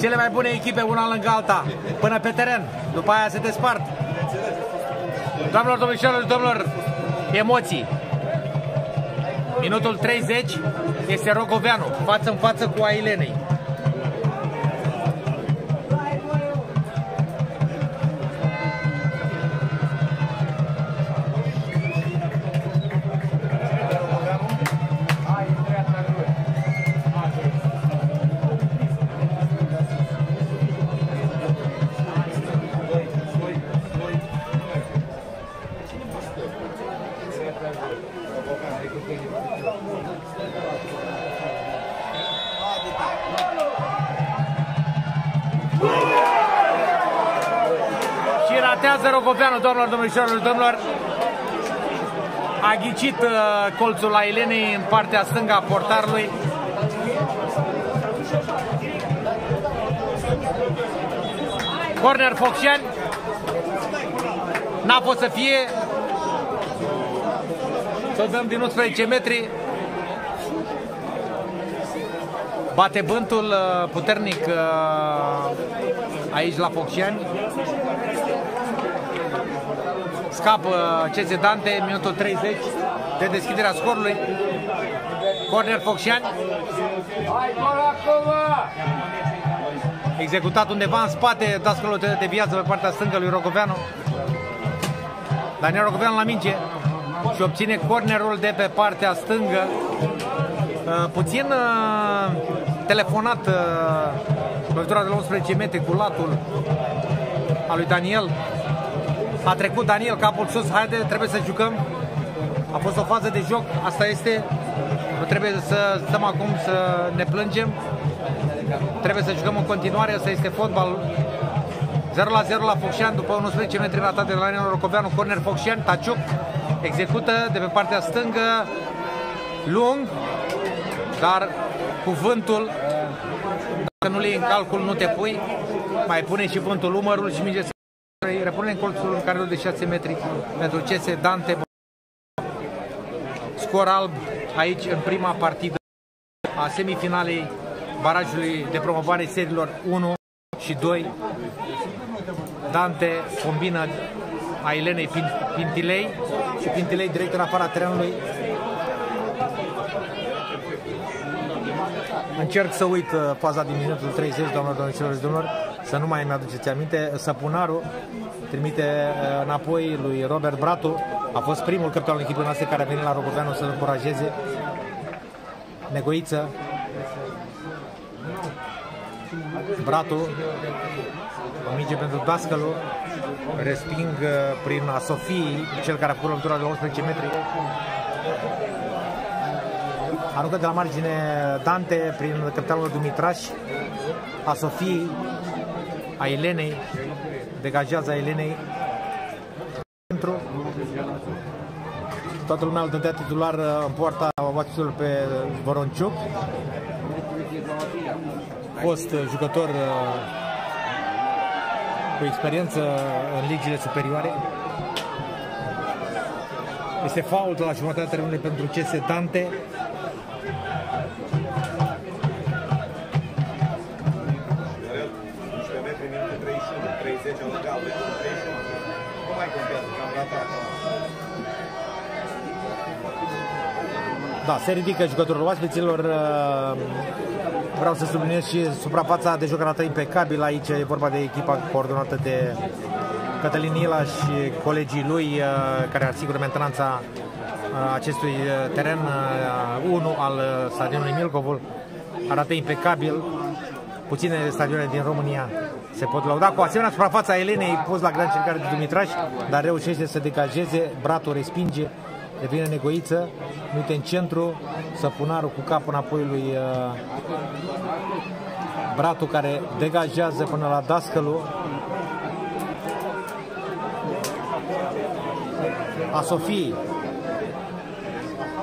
Cele mai bune echipe, una lângă alta, până pe teren. După aia se despart. Doamnelor, domnișoarelor, domnilor, emoții. Minutul 30 este Rogoveanu, față în față cu Ailenei. Rogoveanu, domnilor, domnișoarelor, domnilor. A ghicit uh, colțul la Elenei în partea stângă a portarului. Corner Focșani. N-a fost să fie. Să dăm din 11 metri. Bate bântul uh, puternic uh, aici la Focșani. Scapă CZ Dante, minutul 30 de deschiderea scorului. Corner Focșani. Executat undeva în spate, Dascălul de viață pe partea stângă lui Rogoveanu. Daniel Rogoveanu la minge și obține cornerul de pe partea stângă. Uh, puțin uh, telefonat uh, lovitura de la 11 metri cu latul al lui Daniel. A trecut Daniel capul sus, haide, trebuie să jucăm. A fost o fază de joc, asta este. Nu trebuie să stăm acum să ne plângem. Trebuie să jucăm în continuare, asta este fotbal. 0 la 0 la Focșan după 11 metri ratat de Daniel Rocoveanu, corner Focșan, Taciuc execută de pe partea stângă, lung, dar cuvântul, dacă nu le în calcul, nu te pui, mai pune și vântul umărul și minge se repune în colțul în care de 6 metri pentru CS Dante. Scor alb aici în prima partidă a semifinalei barajului de promovare serilor 1 și 2. Dante combină a Elenei Pin- Pintilei și Pintilei direct în afara terenului. Încerc să uit uh, faza din minutul 30, doamnelor, domnilor și domnilor, să nu mai mi-aduceți aminte. Săpunaru trimite uh, înapoi lui Robert Bratu. A fost primul capitan al echipei noastre care a venit la Rogoveanu să-l încurajeze. Negoiță. Bratu. O minge pentru Dascălu. Resping uh, prin Asofii, cel care a făcut lovitura de la 11 metri. Aruncă de la margine Dante prin capitalul Dumitraș. A Sofiei, a Elenei, degajează a Elenei. Pentru toată lumea îl dădea titular uh, în poarta ovațiilor pe Voronciuc. Fost uh, jucător uh, cu experiență în ligile superioare. Este fault la jumătatea terenului pentru CS Dante. Da, se ridică jucătorul oaspeților. uh, Vreau să subliniez și suprafața de joc arată impecabil. Aici e vorba de echipa coordonată de Cătălin Ila și colegii lui uh, care asigură mentenanța uh, acestui uh, teren 1 al uh, stadionului Milcovul. Arată impecabil. Puține stadioane din România se pot lauda cu asemenea suprafața Elenei pus la gran cercare de Dumitraș, dar reușește să degajeze, Bratul respinge, devine negoiță, uite în centru, Săpunarul cu capul înapoi lui uh, Bratu care degajează până la Dascălu. A Sofiei,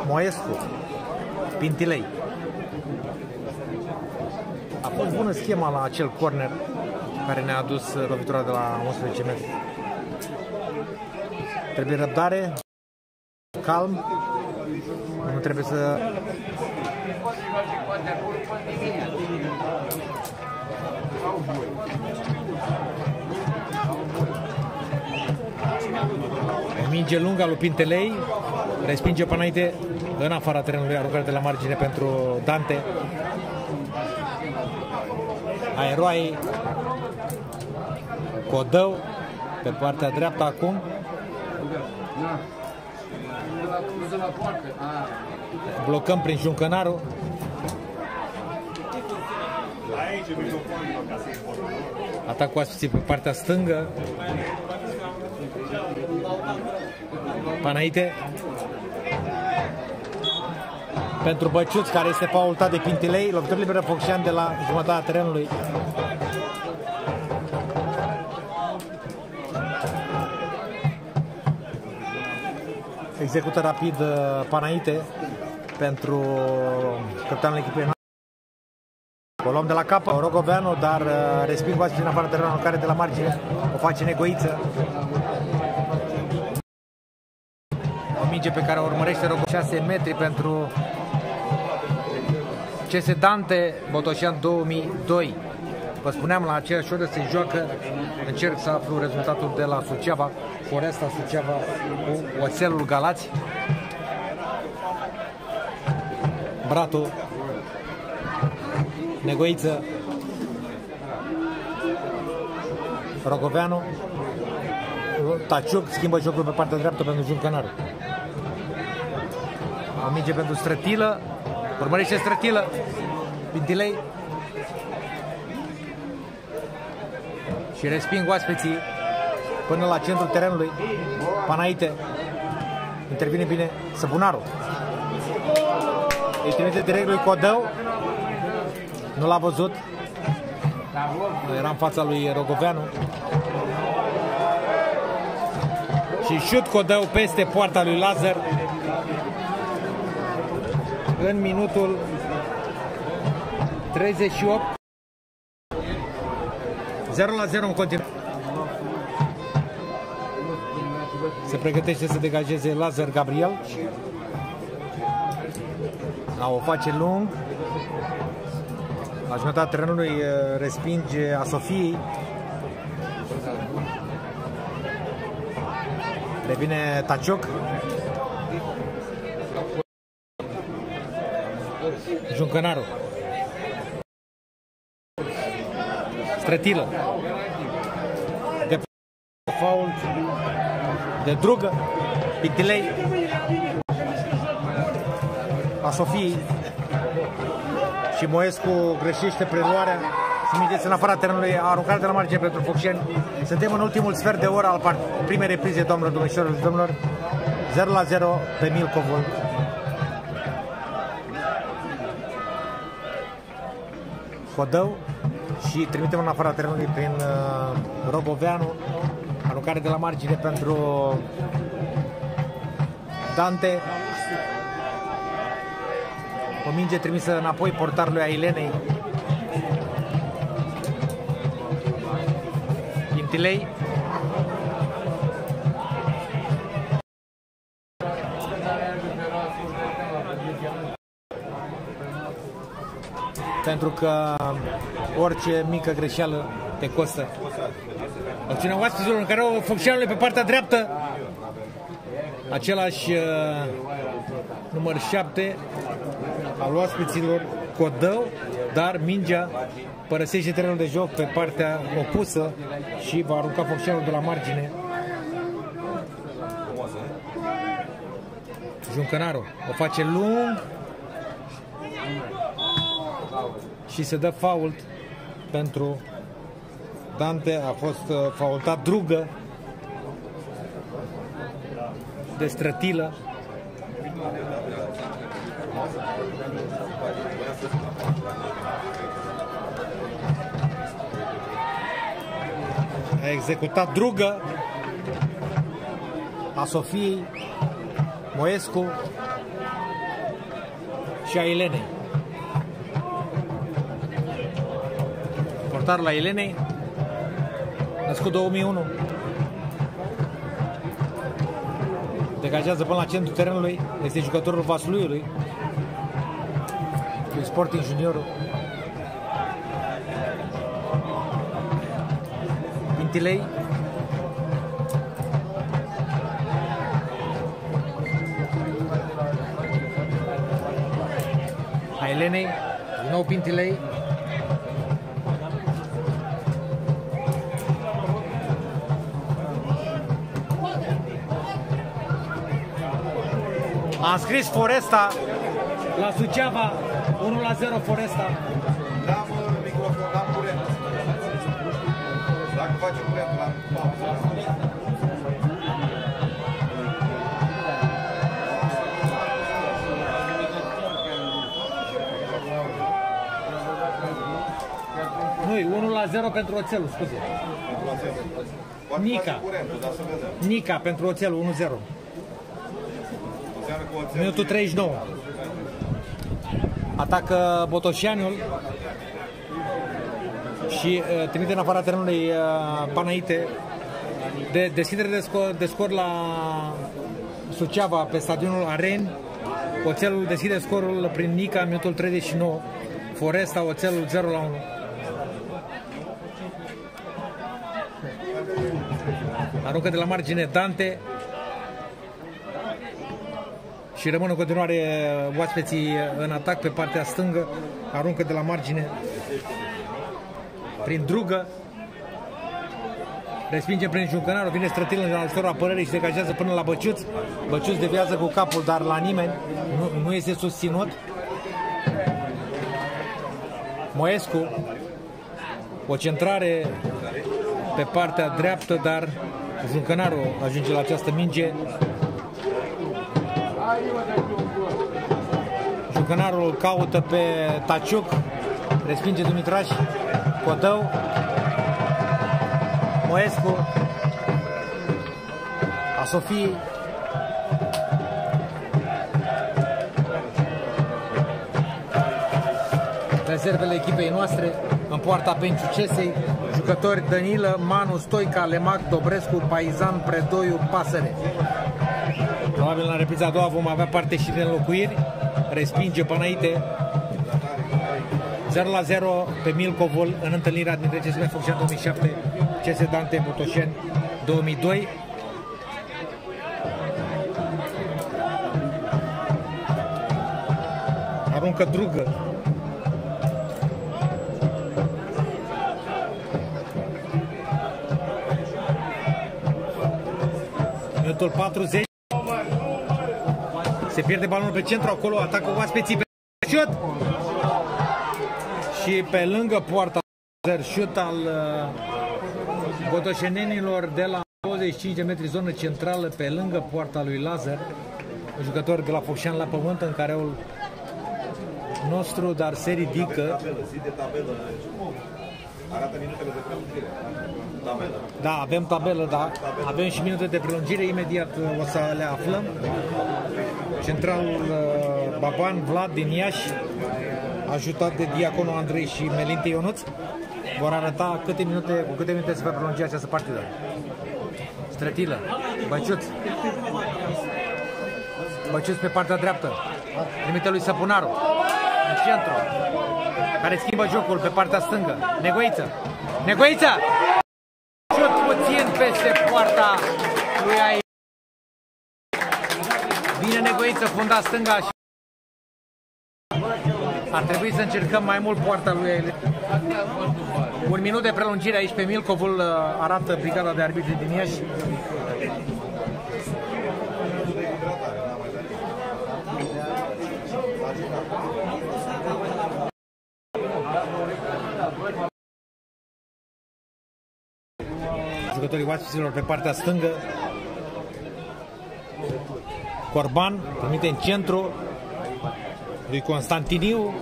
Moescu, Pintilei. A fost bună schema la acel corner care ne-a adus uh, lovitura de la 11 metri. Trebuie răbdare, calm, nu trebuie să O minge lungă a lui Pintelei, respinge până înainte în afara terenului, aruncare de la margine pentru Dante. Aeroai Codău pe partea dreaptă acum. Blocăm prin Juncănaru. Atac cu asfiții pe partea stângă. Panaite. Pentru Băciuț, care este faultat de Pintilei. Lovitură liberă Focșan de la jumătatea terenului. Execută rapid uh, Panaite pentru capitanul echipei noastre. O luăm de la capă, Rogoveanu, dar uh, resping Vasile în afară terenul care de la margine o face negoiță. O minge pe care o urmărește Rogoveanu 6 metri pentru CS Dante Botoșan 2002. Vă spuneam, la aceeași oră se joacă, încerc să aflu rezultatul de la Suceava, Foresta Suceava cu Oțelul Galați. Bratu, Negoiță, Rogoveanu, Taciuc schimbă jocul pe partea dreaptă pentru Juncănaru. O minge pentru Strătilă, urmărește Strătilă, Pintilei, și resping oaspeții până la centrul terenului. Panaite intervine bine Săpunaru. Îi trimite direct lui Codău. Nu l-a văzut. Era în fața lui Rogoveanu. Și șut Codău peste poarta lui Lazar. În minutul 38. 0 la 0 în continuare. Se pregătește să degajeze Lazar Gabriel. Da, o face lung. La jumătatea terenului eh, respinge a Sofiei. Revine Taciuc. Juncănaru. Strătilă. De fault de drugă. Pictilei. A Sofiei. Și Moescu greșește preluarea. Smiteți în afara terenului, a aruncat de la margine pentru Focșeni. Suntem în ultimul sfert de oră al primei reprize, domnilor, domnișorilor și domnilor. 0 la 0 pe Milcovul. Codău și trimitem în afara terenului prin uh, Rogoveanu, aruncare de la margine pentru Dante. O minge trimisă înapoi portarului Ailenei. Intilei. Pentru că orice mică greșeală te costă. Opțiunea oaspeților în care o funcțională pe partea dreaptă. Același uh, număr 7 al oaspeților Codău, dar mingea părăsește terenul de joc pe partea opusă și va arunca funcționalul de la margine. Juncănaru o face lung și se dă fault pentru Dante. A fost uh, faultat drugă de strătilă. A executat drugă a Sofiei, Moescu și a Elenei. Portarul la Elenei, născut 2001. Degajează până la centrul terenului, este jucătorul Vasluiului, Sporting Juniorul. Pintilei. A Elenei, din nou Pintilei. A înscris Foresta la Suceava 1 la 0 Foresta. Da, mă, microfon, am curent. Dacă face curent, la pauză. Nu, 1 la 0 pentru Oțelul, scuze. Poate Nica. face curentul, dar să vedem. Nica pentru Oțelul 1-0. Înseamnă că oțelul Minutul 39. Atacă Botoșianul și uh, trimite în afara terenului uh, Panaite de deschidere de scor, de scor la Suceava pe stadionul Aren. Oțelul deschide scorul prin Nica în minutul 39. Foresta, Oțelul 0 la 1. Aruncă de la margine Dante și rămân în continuare oaspeții în atac pe partea stângă, aruncă de la margine prin drugă, respinge prin Juncănaru, vine strătil în ajutorul apărării și degajează până la Băciuț. Băciuț deviază cu capul, dar la nimeni nu, nu este susținut. Moescu, o centrare pe partea dreaptă, dar Juncănaru ajunge la această minge. Jucănarul caută pe Taciuc, respinge Dumitraș, Codău, Moescu, a Sofiei, rezervele echipei noastre în poarta Penciu Cesei, jucători Danilă, Manu, Stoica, Lemac, Dobrescu, Paizan, Predoiu, Pasăre. Probabil la repriza a doua vom avea parte și de înlocuiri. Respinge Panaite. 0 la 0 pe Milcovul în întâlnirea dintre CSM Focșani 2007 CS Dante Botoșeni 2002. Aruncă drugă. Minutul 40 se pierde balonul pe centru, acolo atacă oaspeții pe șut. Și pe lângă poarta șut al uh, botoșenenilor de la 25 de metri zonă centrală pe lângă poarta lui Lazar. Un jucător de la Focșan la pământ în care nostru, dar se ridică. Arată minutele de prelungire. Tabelă. Da, avem tabelă, da. Avem și minute de prelungire, imediat uh, o să le aflăm. Centralul uh, Baban Vlad din Iași, ajutat de Diaconul Andrei și Melinte Ionuț, vor arăta câte minute, cu câte minute se va prelungi această partidă. Strătilă, Băciuț. Băciuț pe partea dreaptă. Trimite lui Săpunaru. În centru. Care schimbă jocul pe partea stângă. Negoiță. Negoiță! Șut puțin peste poarta lui Ai. Vine Negoiță, funda stânga și ar trebui să încercăm mai mult poarta lui Ai. Un minut de prelungire aici pe Milcovul uh, arată brigada de arbitri din Iași. Jucătorii oaspeților pe partea stângă. Corban trimite în centru lui Constantiniu,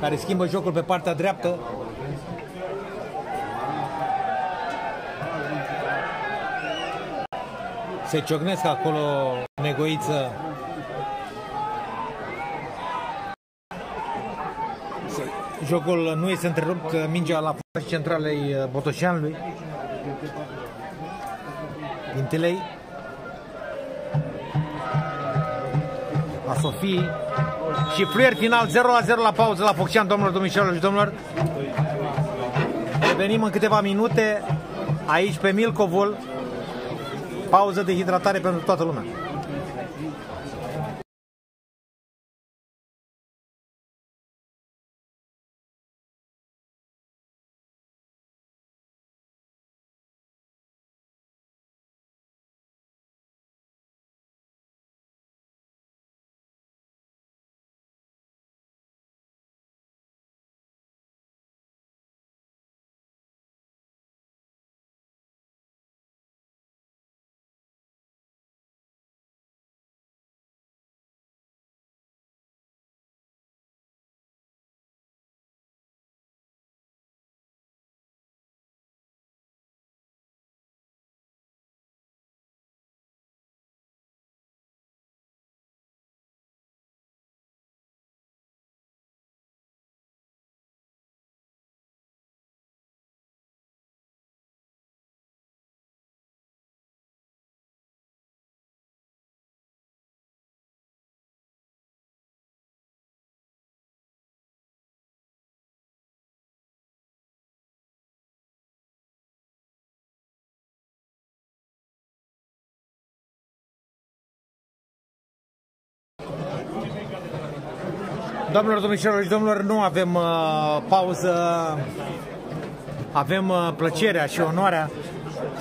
care schimbă jocul pe partea dreaptă. Se ciocnesc acolo negoiță. Jocul nu este întrerupt, mingea la fața centralei Botoșanului. Dintelei. A Sofii. Și fluier final 0 la 0 la pauză la Focșan, domnilor, domnișoarelor și domnilor. Revenim în câteva minute aici pe Milcovul. Pauză de hidratare pentru toată lumea. Doamnelor, domnișoarelor și domnilor, nu avem uh, pauză. Avem uh, plăcerea și onoarea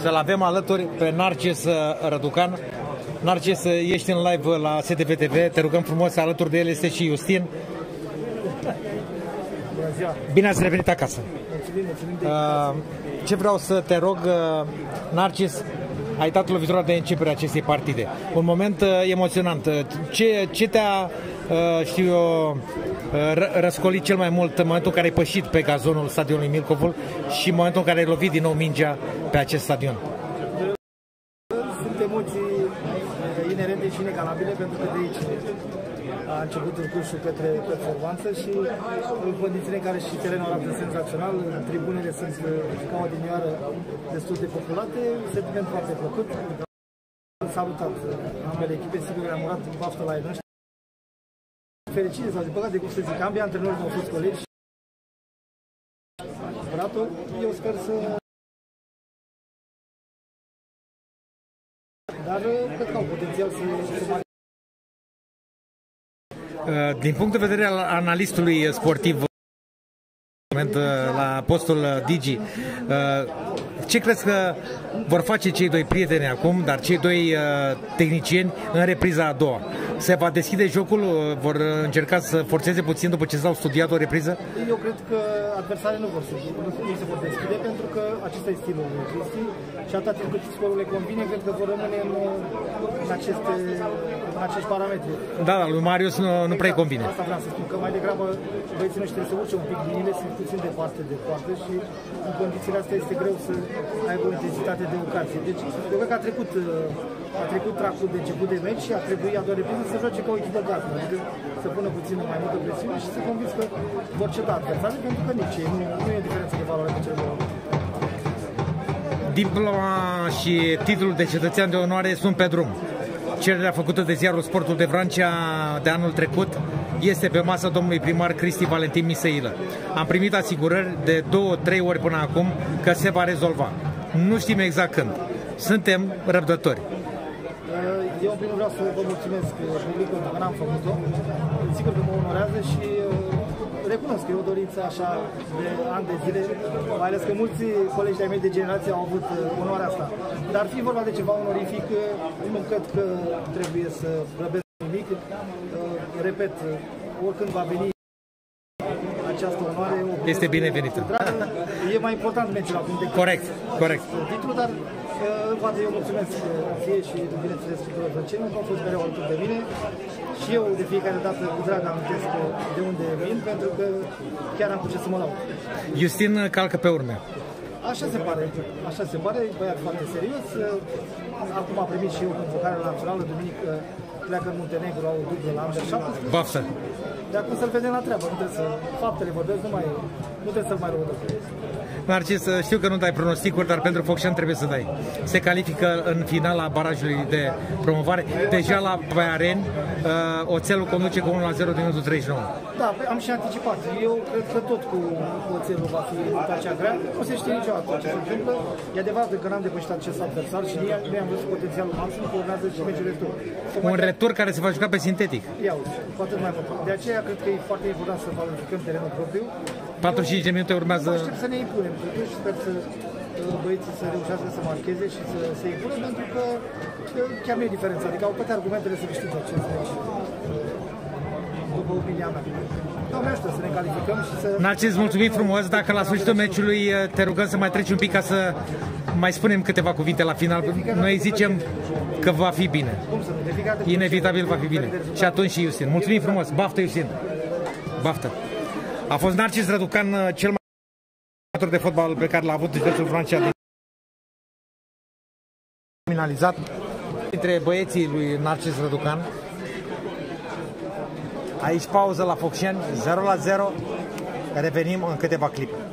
să-l avem alături pe Narcis uh, Răducan. Narcis, uh, ești în live la STV TV, te rugăm frumos, alături de el este și Justin. Bine ați revenit acasă. Uh, ce vreau să te rog, uh, Narcis, ai dat lovitura de începere a acestei partide. Un moment uh, emoționant. Ce, ce te-a, uh, știu eu, uh, răscolit cel mai mult în momentul în care ai pășit pe gazonul stadionului Milcovul și în momentul în care ai lovit din nou mingea pe acest stadion? Sunt emoții inerente și inegalabile pentru că de aici a început cursul către performanță și în condițiile în care și terenul arată senzațional, tribunele sunt ca o odinioară destul de populate, sentiment foarte plăcut. Salutat ambele echipe, sigur că am urat baftă la ei noștri. Fericire sau din păcate, cum să zic, ambii antrenori au fost colegi. Eu sper să dar cred că au potențial să, să mai Uh, Din punct de vedere al analistului sportiv moment, uh, la postul uh, Digi, uh, ce crezi că vor face cei doi prieteni acum, dar cei doi tehnicieni în repriza a doua? Se va deschide jocul? Vor încerca să forțeze puțin după ce s-au studiat o repriză? Eu cred că adversarii nu vor să nu se vor deschide pentru că acesta e stilul lui Cristi și atât timp cât scorul le convine, cred că vor rămâne în, în, aceste, în acești parametri. Da, dar lui Marius nu, nu prea exact. convine. Asta vreau să spun, că mai degrabă băieții noștri trebuie să urce un pic liniile, sunt puțin departe de poartă și în condițiile astea este greu să aibă o intensitate de ocazie. Deci, eu cred că a trecut a trecut tracul de început de meci și a trebuit a doua repriză să joace ca o echipă gazdă, adică să pună puțin mai multă presiune și să convins că vor ceda adversarii, pentru că nici ei, nu, nu e diferență de valoare pe cele Diploma și titlul de cetățean de onoare sunt pe drum. Cererea făcută de ziarul Sportul de Vrancea de anul trecut este pe masa domnului primar Cristi Valentin Miseilă. Am primit asigurări de două, trei ori până acum că se va rezolva. Nu știm exact când. Suntem răbdători. Eu, în primul vreau să vă mulțumesc publicul pentru că n-am făcut-o. Sigur că mă onorează și uh, recunosc că e o dorință așa de ani de zile, mai ales că mulți colegi de-ai mei de generație au avut uh, onoarea asta. Dar fi vorba de ceva onorific, uh, nu cred că trebuie să răbesc nimic. Repet, oricând va veni această onoare... Este binevenită. E mai important meciul acum decât corect, corect. titlul, dar Poate eu mulțumesc ție și, bineînțeles, tuturor plăcerilor, că au fost mereu alături de mine și eu de fiecare dată cu drag amintesc de unde vin, pentru că chiar am cu ce să mă laud. Justin calcă pe urme. Așa se pare, așa se pare, băiat foarte serios. Acum a primit și eu convocarea națională, duminică pleacă în Muntenegru, au dublă la Under 17. Baftă! De acum să-l vedem la treabă, nu trebuie să... Faptele vorbesc, nu, mai, nu trebuie să-l mai lăudăm. Narcis, știu că nu dai pronosticuri, dar pentru Focșan trebuie să dai. Se califică în finala barajului de promovare. Deja la Baiaren, uh, oțelul conduce cu 1 la 0 din minutul 39. Da, am și anticipat. Eu cred că tot cu oțelul va fi lupta cea grea. Nu se știe niciodată ce se întâmplă. E adevărat că n-am depășit acest adversar și noi am văzut potențialul maxim că urmează și meciul retur. Un retur care se va juca pe sintetic. Iau, cu atât mai mult. De aceea cred că e foarte important să valorificăm terenul propriu. 45 de minute urmează... Aștept să ne impunem, totuși sper să băieții să reușească să marcheze și să se impună, pentru că chiar nu e diferența. Adică au toate argumentele să câștige acest meci, după opinia mea. Doamne ajută să ne calificăm și să... Narcis, mulțumim frumos. Dacă la sfârșitul meciului te rugăm să mai treci un pic ca să mai spunem câteva cuvinte la final. Noi zicem că va fi bine. Inevitabil va fi bine. Și atunci și Iusin. Mulțumim frumos. Baftă, Iusin. Baftă. A fost Narcis Răducan uh, cel mai de fotbal pe care l-a avut județul Francia finalizat dintre băieții lui Narcis Răducan. Aici pauză la Focșeni, 0 la 0. Revenim în câteva clipe.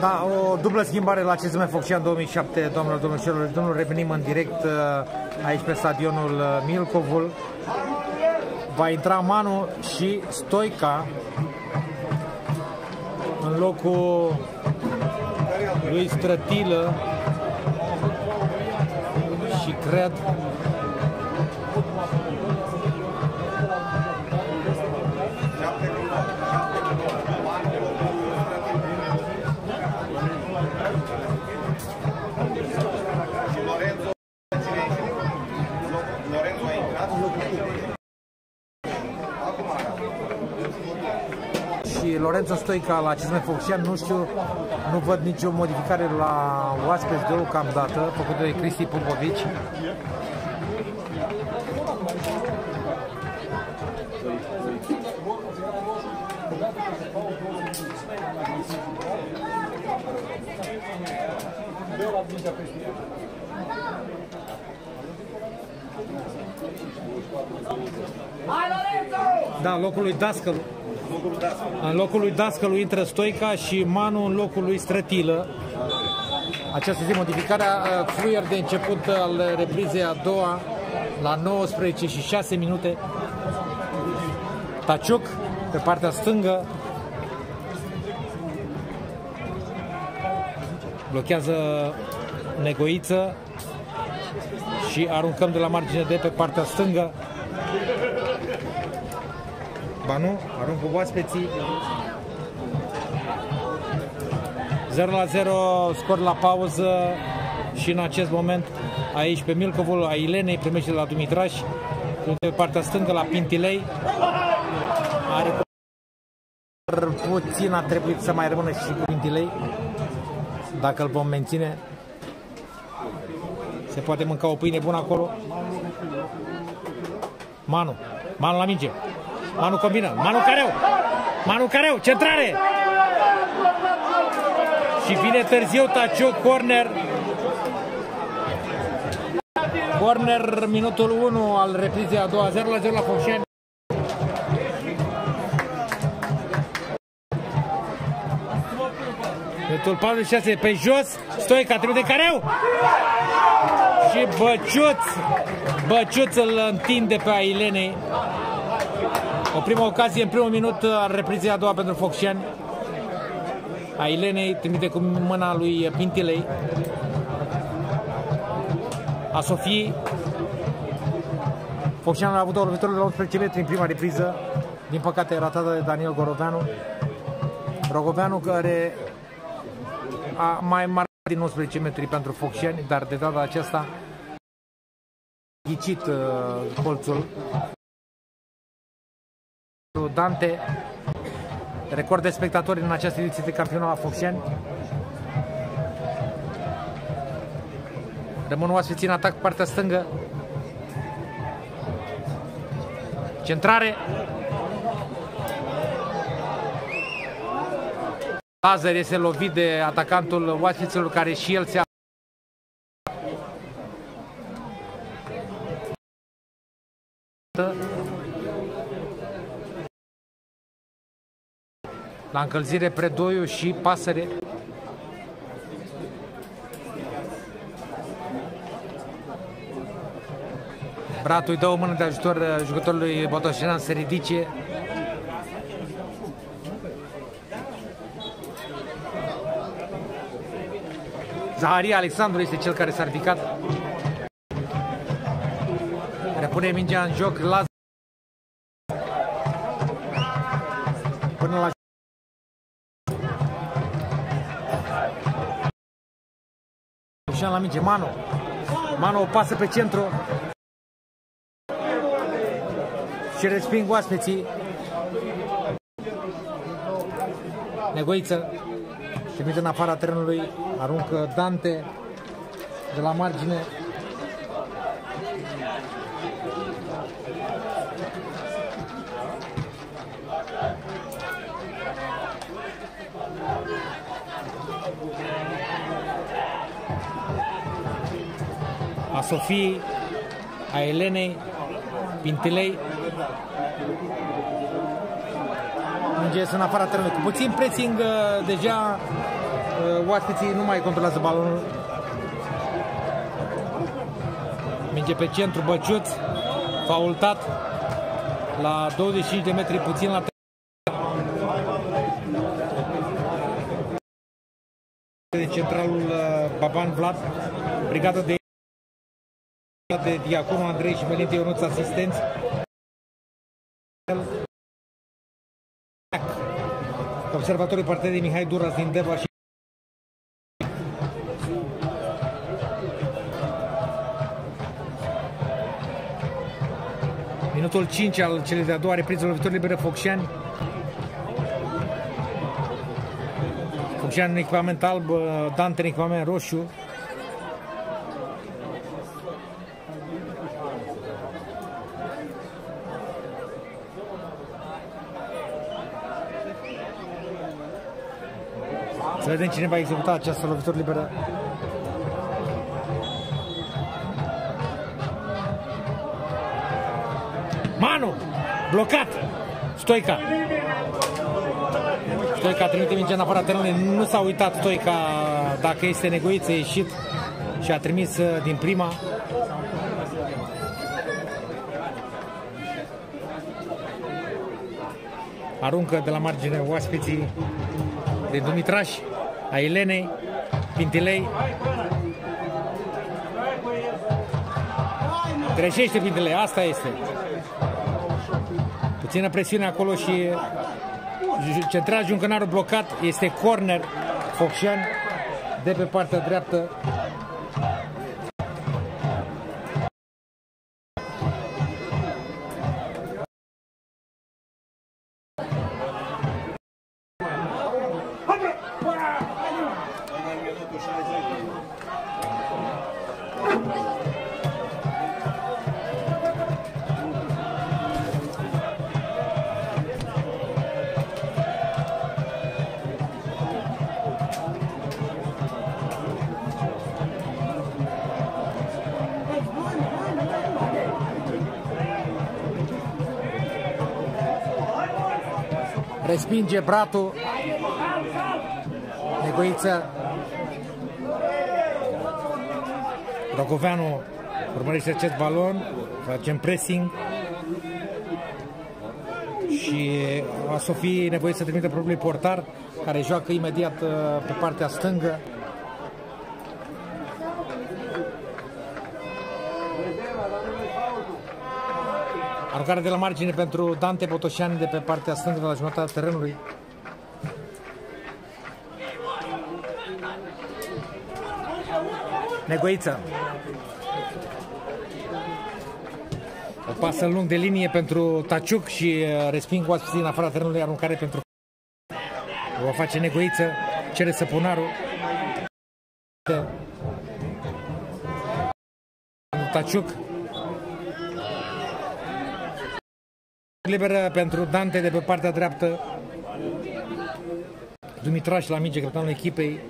Da, o dublă schimbare la CSM Focșan 2007, doamnelor, domnilor și domnul, revenim în direct uh, aici pe stadionul uh, Milcovul. Va intra Manu și Stoica în locul lui Strătilă și cred Stoica la CSM Focșan, nu știu, nu văd nicio modificare la oaspeți deocamdată, făcută de Cristi Popovici. Da, locul lui Dascălu. În locul lui Dascălu intră Stoica și Manu în locul lui Strătilă. Aceasta este modificarea uh, fluier de început al reprizei a doua la 19 și 6 minute. Taciuc pe partea stângă blochează Negoiță și aruncăm de la margine de pe partea stângă Ba nu, aruncă oaspeții 0 la 0 scor la pauză și în acest moment aici pe Milcovul a Ilenei primește de la Dumitraș pe partea stângă la Pintilei. Are puțin a trebuit să mai rămână și cu Pintilei. Dacă îl vom menține se poate mânca o pâine bună acolo. Manu Manu la minge Manu combină. Manu Careu. Manu Careu, centrare. Și vine târziu Taciu, corner. Corner, minutul 1 al reprizei a doua, 0 la 0 la Focșani. Minutul 46 pe jos, Stoica trimite Careu și Băciuț, Băciuț îl întinde pe Ailenei. O primă ocazie în primul minut al reprizei a doua pentru Focșani. A Ilenei trimite cu mâna lui Pintilei. A Sofiei. Focșani a avut o lovitură de la 11 metri în prima repriză. Din păcate ratată de Daniel Goroveanu. Rogoveanu care a mai marcat din 11 metri pentru Focșani, dar de data aceasta ghicit uh, colțul Dante, record de spectatori în această ediție de campionat la Focșani. Rămân oaspeți în atac partea stângă. Centrare. Lazar este lovit de atacantul oaspeților care și el se La încălzire Predoiu și Pasăre. Bratul îi dă o mână de ajutor uh, jucătorului Botoșenan să ridice. Zaharia Alexandru este cel care s-a ridicat. Repune mingea în joc Lazar. Jean la minge, Manu. Manu o pasă pe centru. Și resping oaspeții. Negoiță. Trimite în afara terenului. Aruncă Dante de la margine. Sofiei, a Elenei, Pintilei. Minge în afara terenului. Cu puțin pressing uh, deja oaspeții nu mai controlează balonul. Minge pe centru, Băciuț, faultat la 25 de metri, puțin la de centralul uh, Baban Vlad, brigada de de Diaconu Andrei și Melinte Ionuț asistenți. Observatorii partidei Mihai Duras din Deva și Minutul 5 al celei de-a doua repriză lovitori libere Focșani. Focșani în echipament alb, Dante în echipament roșu. Să vedem cine va executa această lovitură liberă. Manu! Blocat! Stoica! Stoica trimite mingea în afara terenului. Nu s-a uitat Stoica dacă este negoit să ieșit și a trimis uh, din prima. Aruncă de la margine oaspeții de Dumitraș, a Elenei, Pintilei. Greșește Pintilei, asta este. Puțină presiune acolo și central Juncănarul blocat, este corner Focșan de pe partea dreaptă. Respinge Bratu. Negoiță. Rogoveanu urmărește acest balon. Facem pressing. Și a să fie nevoie să trimite propriul portar, care joacă imediat uh, pe partea stângă. Aruncare de la margine pentru Dante Botoșani de pe partea stângă de la jumătatea terenului. Negoiță. O pasă lung de linie pentru Taciuc și uh, resping oaspeții în afara terenului aruncare pentru o face Negoiță, cere Săpunarul. Taciuc Liberă pentru Dante de pe partea dreaptă. Dumitraș la minge, capitanul echipei.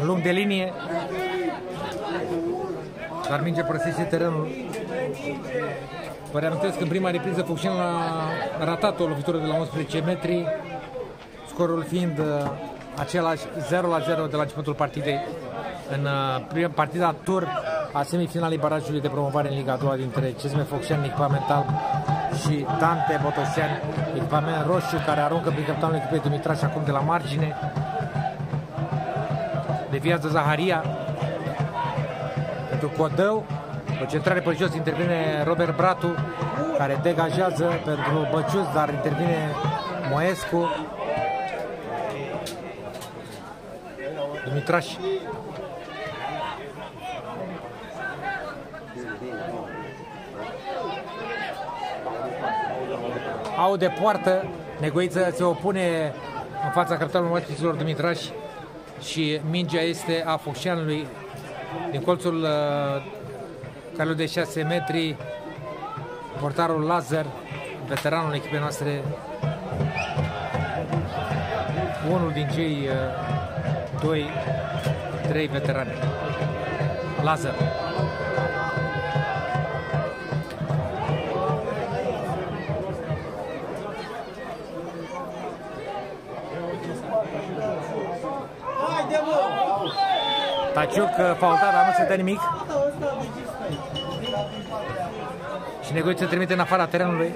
Un lung de linie. Dar minge părăsește terenul. Vă reamintesc că în prima repriză Fucșen a ratat o lovitură de la 11 metri, scorul fiind uh, același 0 la 0 de la începutul partidei. În uh, prima partida tur a semifinalei barajului de promovare în Liga 2 dintre Cesme Focșani, echipamental și Dante Botoșani, echipament roșu care aruncă prin capitanul echipei Dumitraș acum de la margine. Deviază Zaharia pentru Codău. O centrare pe jos intervine Robert Bratu care degajează pentru Băciuț, dar intervine Moescu. Dumitraș au de poartă. Negoiță se opune în fața capitalului oaspeților Dumitraș și mingea este a Focșanului din colțul uh, care de 6 metri portarul Lazar veteranul echipei noastre unul din cei uh, doi trei veterani Lazar Taciuc uh, faultat, dar nu se dă nimic. Și Negoiță trimite în afara terenului.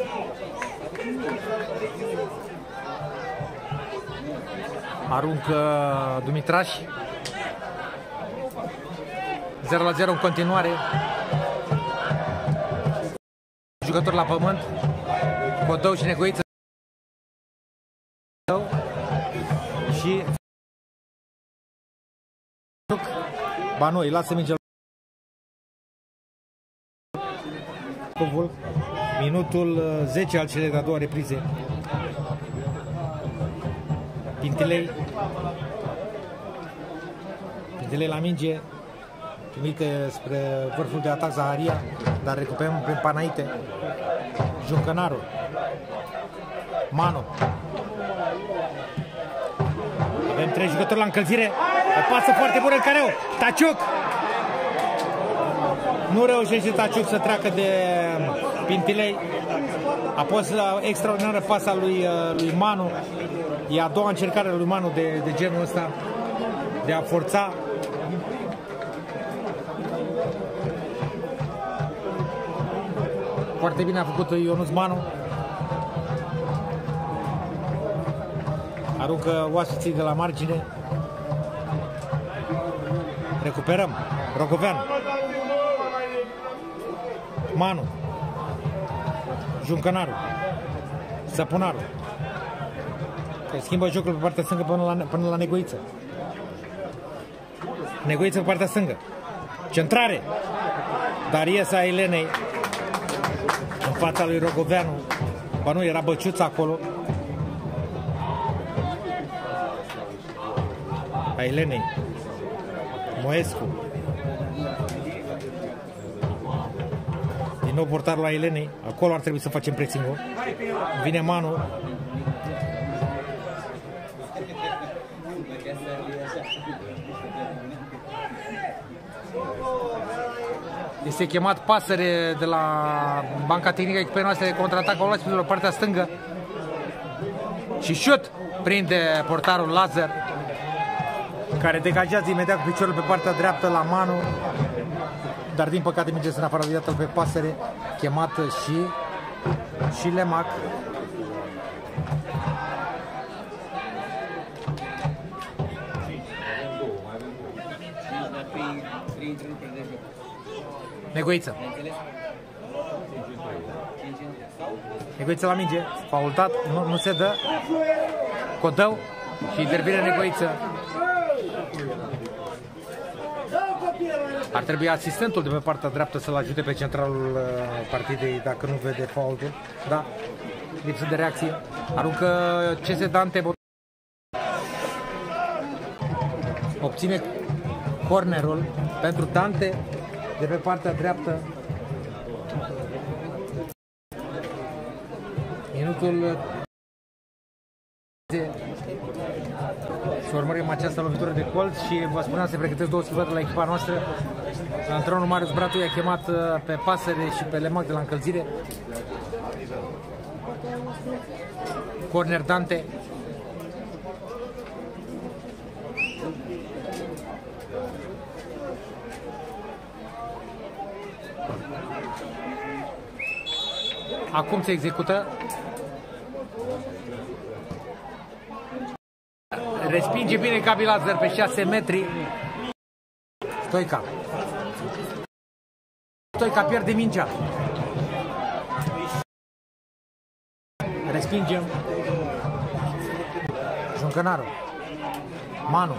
Aruncă Dumitraș. 0 la 0 în continuare. Jucător la pământ. Codău și Negoiță. Ba nu, îi lasă mingea Covul. Minutul uh, 10 al celei de-a doua reprize. Pintilei. Pintilei la minge. Trimite spre vârful de atac Zaharia, dar recuperăm prin Panaite. Juncănaru. Manu. Avem trei jucători la încălzire. O pasă foarte bună în careu. Taciuc. Nu reușește Taciuc să treacă de Pintilei. A fost la extraordinară pasa lui, uh, lui Manu. E a doua încercare lui Manu de, de genul ăsta de a forța Foarte bine a făcut Ionuț Manu. Aruncă oaspeții de la margine. Recuperăm. Rogovean. Manu. Juncănaru. Săpunaru. Că schimbă jocul pe partea stângă până la, până la Negoiță. Negoiță pe partea stângă. Centrare. Dar iese a Elenei în fața lui Rogoveanu. Ba nu, era băciuța acolo. A Elenei. Moescu. Din nou portarul la Elenei. Acolo ar trebui să facem pressing-ul. Vine Manu. Este chemat pasăre de la Banca Tehnică echipei noastre de contraatac au luat pe partea stângă. Și șut prinde portarul Lazar care degajează imediat cu piciorul pe partea dreaptă la Manu dar din păcate merge în afară de pe pasăre chemată și și Lemac Negoiță. Negoiță la minge, faultat, nu, nu se dă. Codău și intervine Negoiță. Ar trebui asistentul de pe partea dreaptă să-l ajute pe centralul uh, partidei dacă nu vede faultul. Da, lipsă de reacție. Aruncă CS Dante. Obține cornerul pentru Dante de pe partea dreaptă. Minutul să urmărim această lovitură de colț și vă spuneam să pregătesc două schimbări la echipa noastră. Antrenorul Marius Bratu i-a chemat uh, pe Pasăre și pe Lemac de la încălzire. Corner Dante. Acum se execută Respinge bine Gabi Lazar pe 6 metri. Stoica. Stoica pierde mingea. Respingem. Juncănaru. Manu.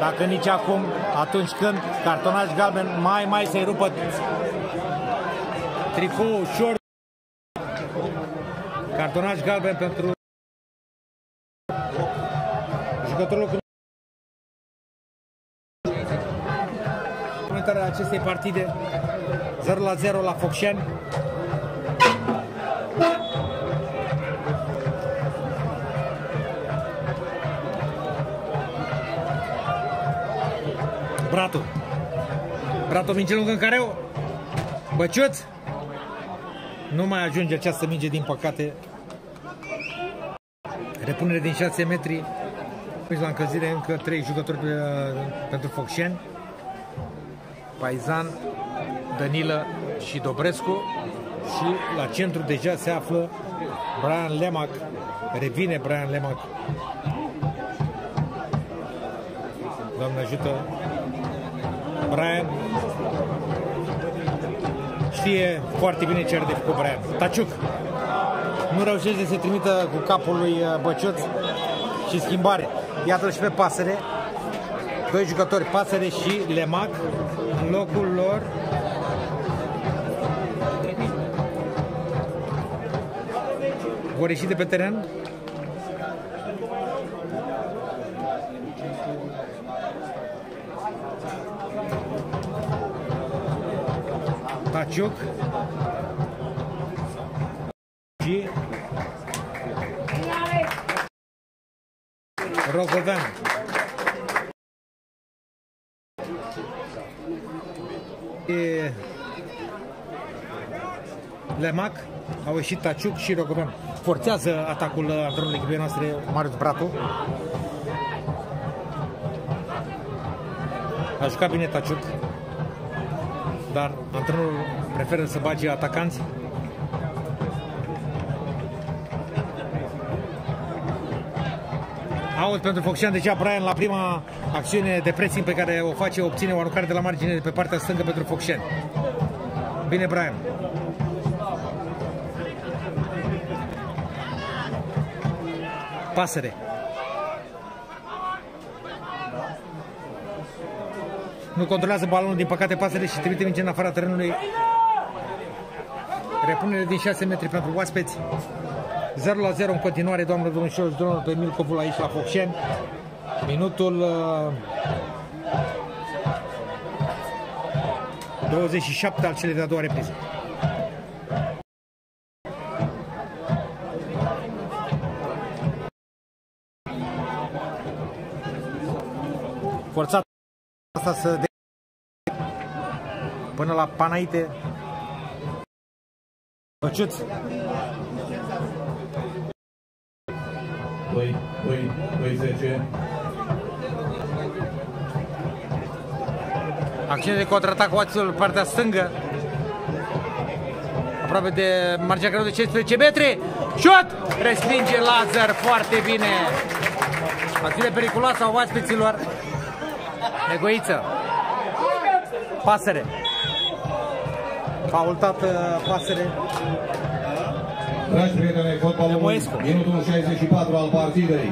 Dacă nici acum, atunci când cartonaj galben mai mai se rupă tricou, short. Cartonaj galben pentru jucătorul cu comentarea acestei partide 0 la 0 la Focșani. Bratu. Bratu minge lungă în careu. Băciuț. Nu mai ajunge această minge, din păcate, Repunere din 6 metri. Păi la încălzire încă 3 jucători pe, pentru Focșeni. Paizan, Danilă și Dobrescu. Și la centru deja se află Brian Lemac. Revine Brian Lemac. Doamne ajută. Brian știe foarte bine ce are de făcut Brian. Taciuc nu reușește să se trimită cu capul lui uh, Băciuț și schimbare. Iată-l și pe Pasăre. Doi jucători, Pasăre și Lemac, în locul lor. Vor ieși de pe teren. Taciuc și Rogovean. E... Lemac, au ieșit Taciuc și Rogovean. Forțează atacul antrenorului echipei noastre, Marius Bratu. A jucat bine Taciuc, dar antrenorul preferă să bage atacanți Aud pentru Focșan, deja Brian la prima acțiune de pressing pe care o face obține o aruncare de la margine de pe partea stângă pentru Focșan. Bine Brian. Pasăre. Nu controlează balonul, din păcate pasăre și trimite minge în afara terenului. Repunere din 6 metri pentru oaspeți. 0 la 0 în continuare, doamnă domnișoară și domnul pe Milcovul aici la Focșeni. Minutul uh, 27 al celei de-a doua reprize. Forțat asta să de... până la Panaite Păciuț 2, 2, 2, 10. Acțiune de contraatac Watson partea stângă. Aproape de marginea greu de 15 metri. Șut! Respinge Lazar foarte bine. Acțiune periculoasă a oaspeților. Negoiță. Pasăre. Faultată pasăre. Dragi prieteni ai fotbalului, Moescu. minutul 64 al partidei.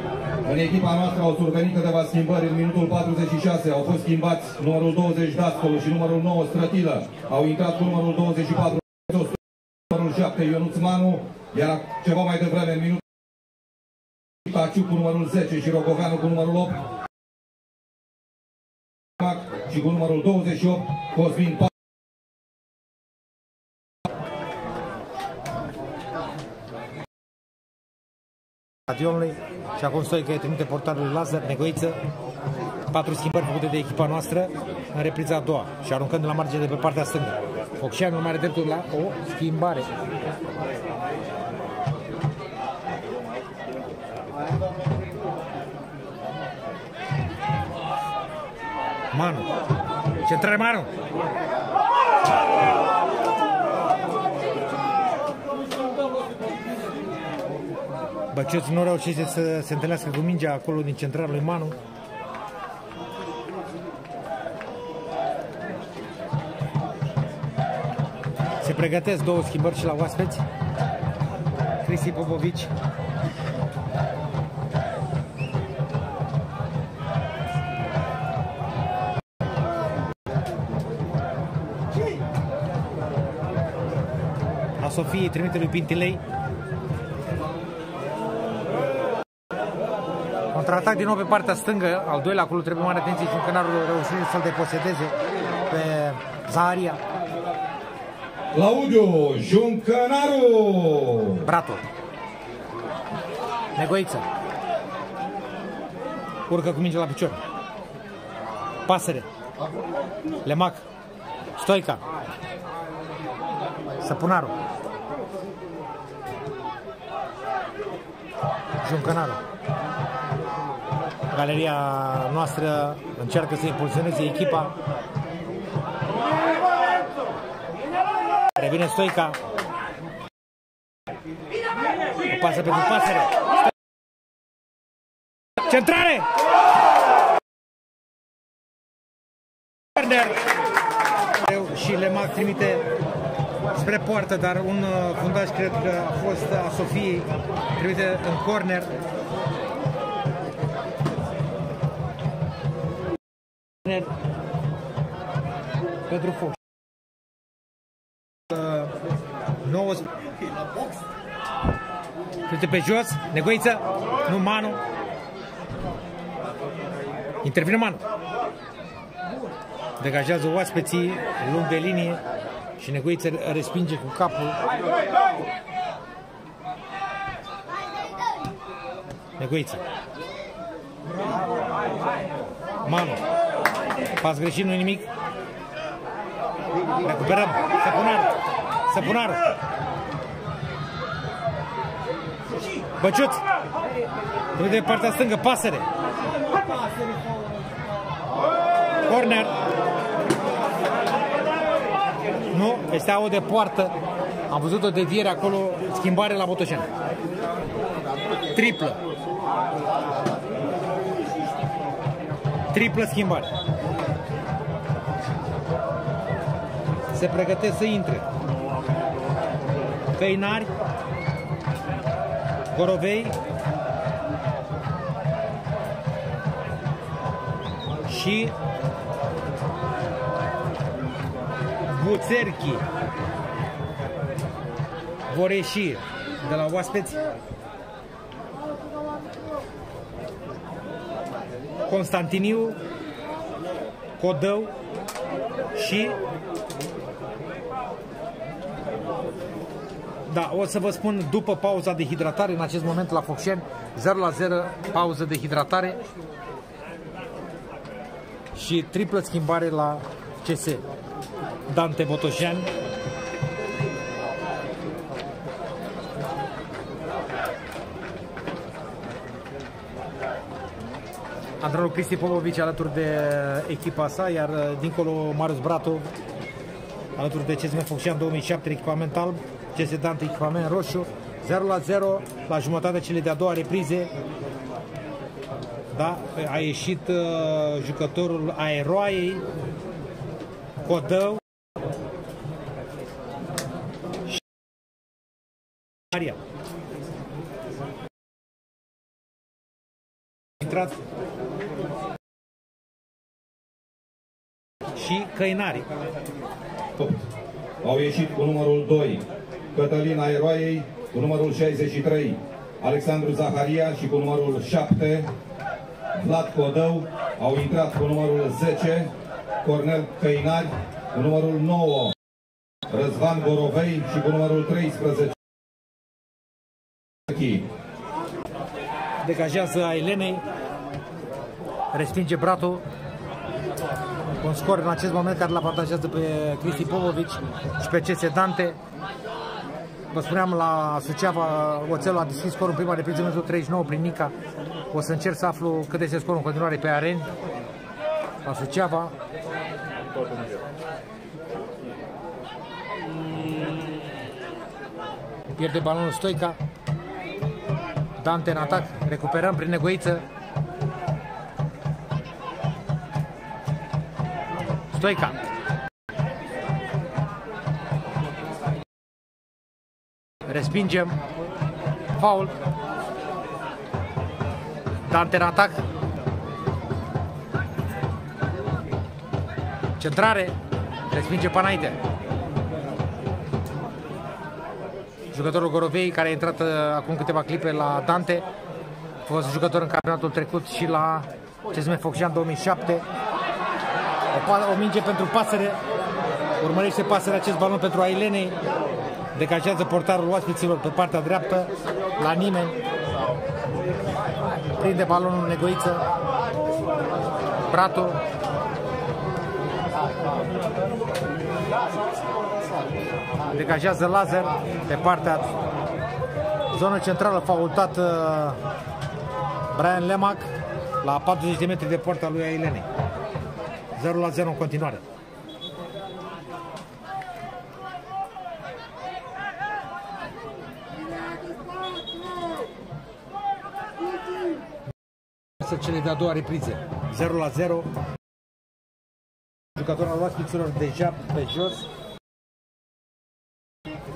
În echipa noastră au survenit câteva schimbări. În minutul 46 au fost schimbați numărul 20 Dascolu și numărul 9 Strătilă. Au intrat cu numărul 24 numărul 7 Ionuț Manu, iar ceva mai devreme în minutul Taciu cu numărul 10 și Rogoveanu cu numărul 8 și cu numărul 28 Cosmin stadionului și acum Stoica îi trimite portarul lui Lazar, Negoiță, patru schimbări făcute de echipa noastră în repriza a doua și aruncând de la margine de pe partea stângă. Focșeanu nu mai are dreptul la o schimbare. Manu. Centrare Manu. Băciuț nu reușește să se întâlnească cu mingea acolo din centrarea lui Manu. Se pregătesc două schimbări și la oaspeți. Cristi Popovici. La Sofie trimite lui Pintilei. Contraatac din nou pe partea stângă, al doilea acolo trebuie mare atenție și Cânarul reușit să-l deposedeze pe Zaharia. Claudiu Juncănaru! Brato. Negoiță. Urcă cu minge la picior. Pasăre. Lemac. Stoica. Săpunaru. Giuncănaru. Galeria noastră încearcă să impulsioneze echipa. Revine Stoica. O pasă pentru pasăre. Centrare! Werner! Și Lemac trimite spre poartă, dar un uh, fundaj cred că a fost a Sofiei, trimite în corner. Corner pentru Fox. Uh, 19 Uite pe jos, Negoiță, nu Manu. Intervine Manu. Degajează oaspeții, lung de linie și Negoiță respinge cu capul. Negoiță. Manu. Pas greșit, nu nimic. Recuperăm. Săpunarul. Săpunarul. Băciuț. Trebuie de partea stângă. Pasăre. Corner. Nu, este o de poartă. Am văzut o deviere acolo, schimbare la Botoșan. Triplă. Triplă schimbare. Se pregătesc să intre. Căinari. Gorovei. Și Buțerchi vor ieși de la oaspeți. Constantiniu, Codău și Da, o să vă spun după pauza de hidratare, în acest moment la Focșeni, 0 la 0, pauză de hidratare și triplă schimbare la CS. Dante Botoșan. Antrenorul Cristi Popovici alături de echipa sa, iar dincolo Marius Bratu alături de CSM Focșan 2007 echipament alb, CS Dante echipament roșu, 0 la 0 la jumătatea cele de-a doua reprize. Da, a ieșit uh, jucătorul Aeroaiei, Codău, Maria. Intrat și Căinari. Au ieșit cu numărul 2 Cătălina Eroaiei, cu numărul 63 Alexandru Zaharia și cu numărul 7 Vlad Codău. Au intrat cu numărul 10 Cornel Căinari, cu numărul 9 Răzvan Gorovei și cu numărul 13 Degajează a Elenei. Respinge Bratu. Un scor în acest moment care l avantajează pe Cristi Popovici și pe CS Dante. Vă spuneam la Suceava, Oțelul a deschis scorul în prima repriză, minutul 39 prin Nica. O să încerc să aflu cât este scorul în continuare pe areni. La Suceava. Pierde balonul Stoica. Dante în atac, recuperăm prin negoiță. Stoica. Respingem. Faul. Dante în atac. Centrare. Respinge pe înainte. jucătorul Gorovei, care a intrat uh, acum câteva clipe la Dante, a fost jucător în campionatul trecut și la CSM Focșan 2007. O, o minge pentru pasăre, urmărește pasărea acest balon pentru Ailenei, degajează portarul oaspeților pe partea dreaptă, la nimeni, prinde balonul Negoiță, Bratu, degajează Lazar pe partea zonă centrală faultat uh, Brian Lemac la 40 de metri de poarta lui Ailene. 0 la 0 în continuare. Să cele de-a doua reprize. 0 la 0. Jucătorul al oaspeților deja pe jos.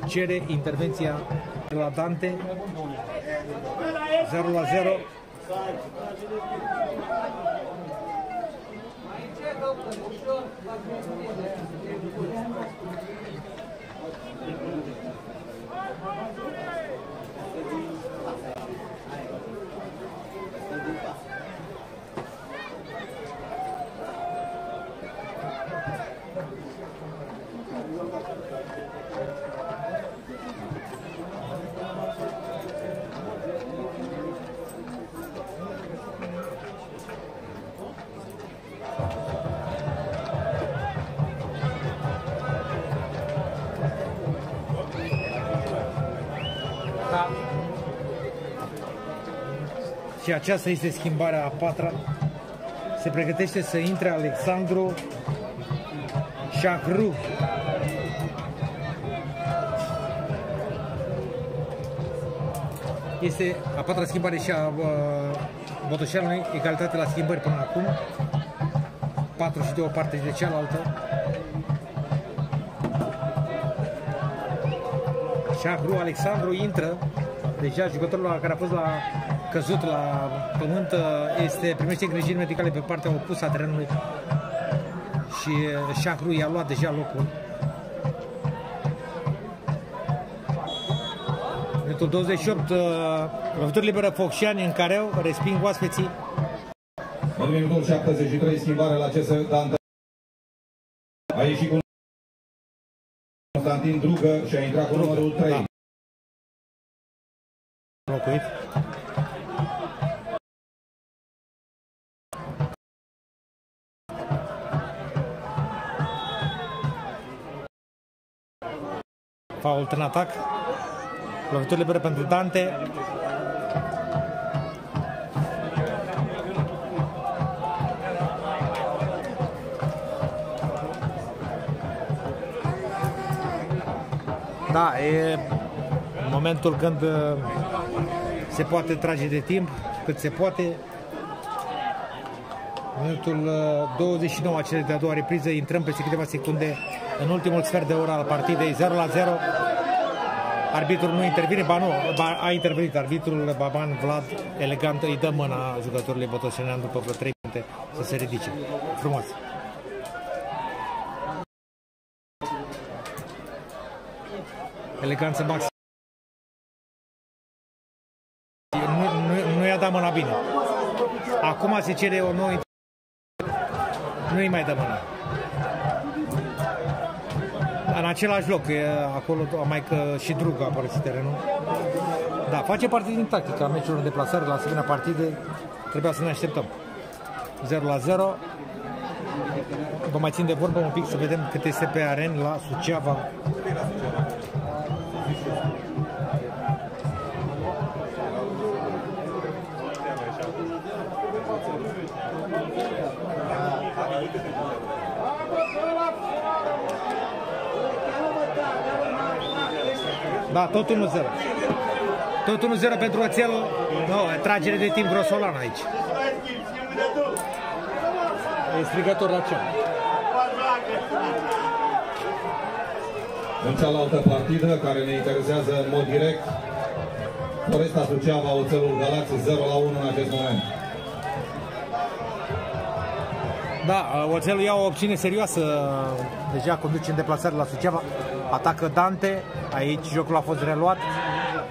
Cere intervenția la Dante. 0 la 0. Da. Aceasta este schimbarea a patra. Se pregătește să intre Alexandru Shahru. Este a patra schimbare și a uh, Botoșanului, egalitate la schimbări până acum. 4 și de o parte și de cealaltă. Shahru Alexandru intră. Deja jucătorul care a fost la căzut la pământ este, primește îngrijiri medicale pe partea opusă a terenului și Shahru i-a luat deja locul. Minutul 28, lovituri liberă Focșani în careu, resping oaspeții. În minutul 73, schimbare la CS Dante. A ieșit cu Constantin Drugă și a intrat cu numărul 3. Da. Locuit. Fault în atac. Lovituri libere pentru Dante. Da, e momentul când uh, se poate trage de timp, cât se poate. Minutul uh, 29, cele de-a doua repriză, intrăm peste câteva secunde în ultimul sfert de oră al partidei, 0 la 0. Arbitrul nu intervine, ba nu, ba, a intervenit arbitrul Baban Vlad, elegant, îi dă mâna jucătorului Botoșenean după vreo 3 minute să se ridice. Frumos. Eleganță maximă. Nu, nu, nu i-a dat mâna bine. Acum se cere o nouă nu i mai dă mâna. În același loc, e acolo mai că și Drug a părăsit terenul. Da, face parte din tactica meciurilor de plasare la asemenea partide. Trebuia să ne așteptăm. 0 la 0. Vă mai țin de vorbă un pic să vedem cât este pe aren la Suceava. Da, tot 1-0. Tot 1-0 pentru Oțel. Nu, tragere de timp grosolan aici. E strigător la ce? În cealaltă partidă, care ne interesează în mod direct, Foresta Suceava, Oțelul Galați, 0 la 1 în acest moment. Da, Oțelul ia o opțiune serioasă. Deja conduce în deplasare la Suceava. Atacă Dante. Aici jocul a fost reluat.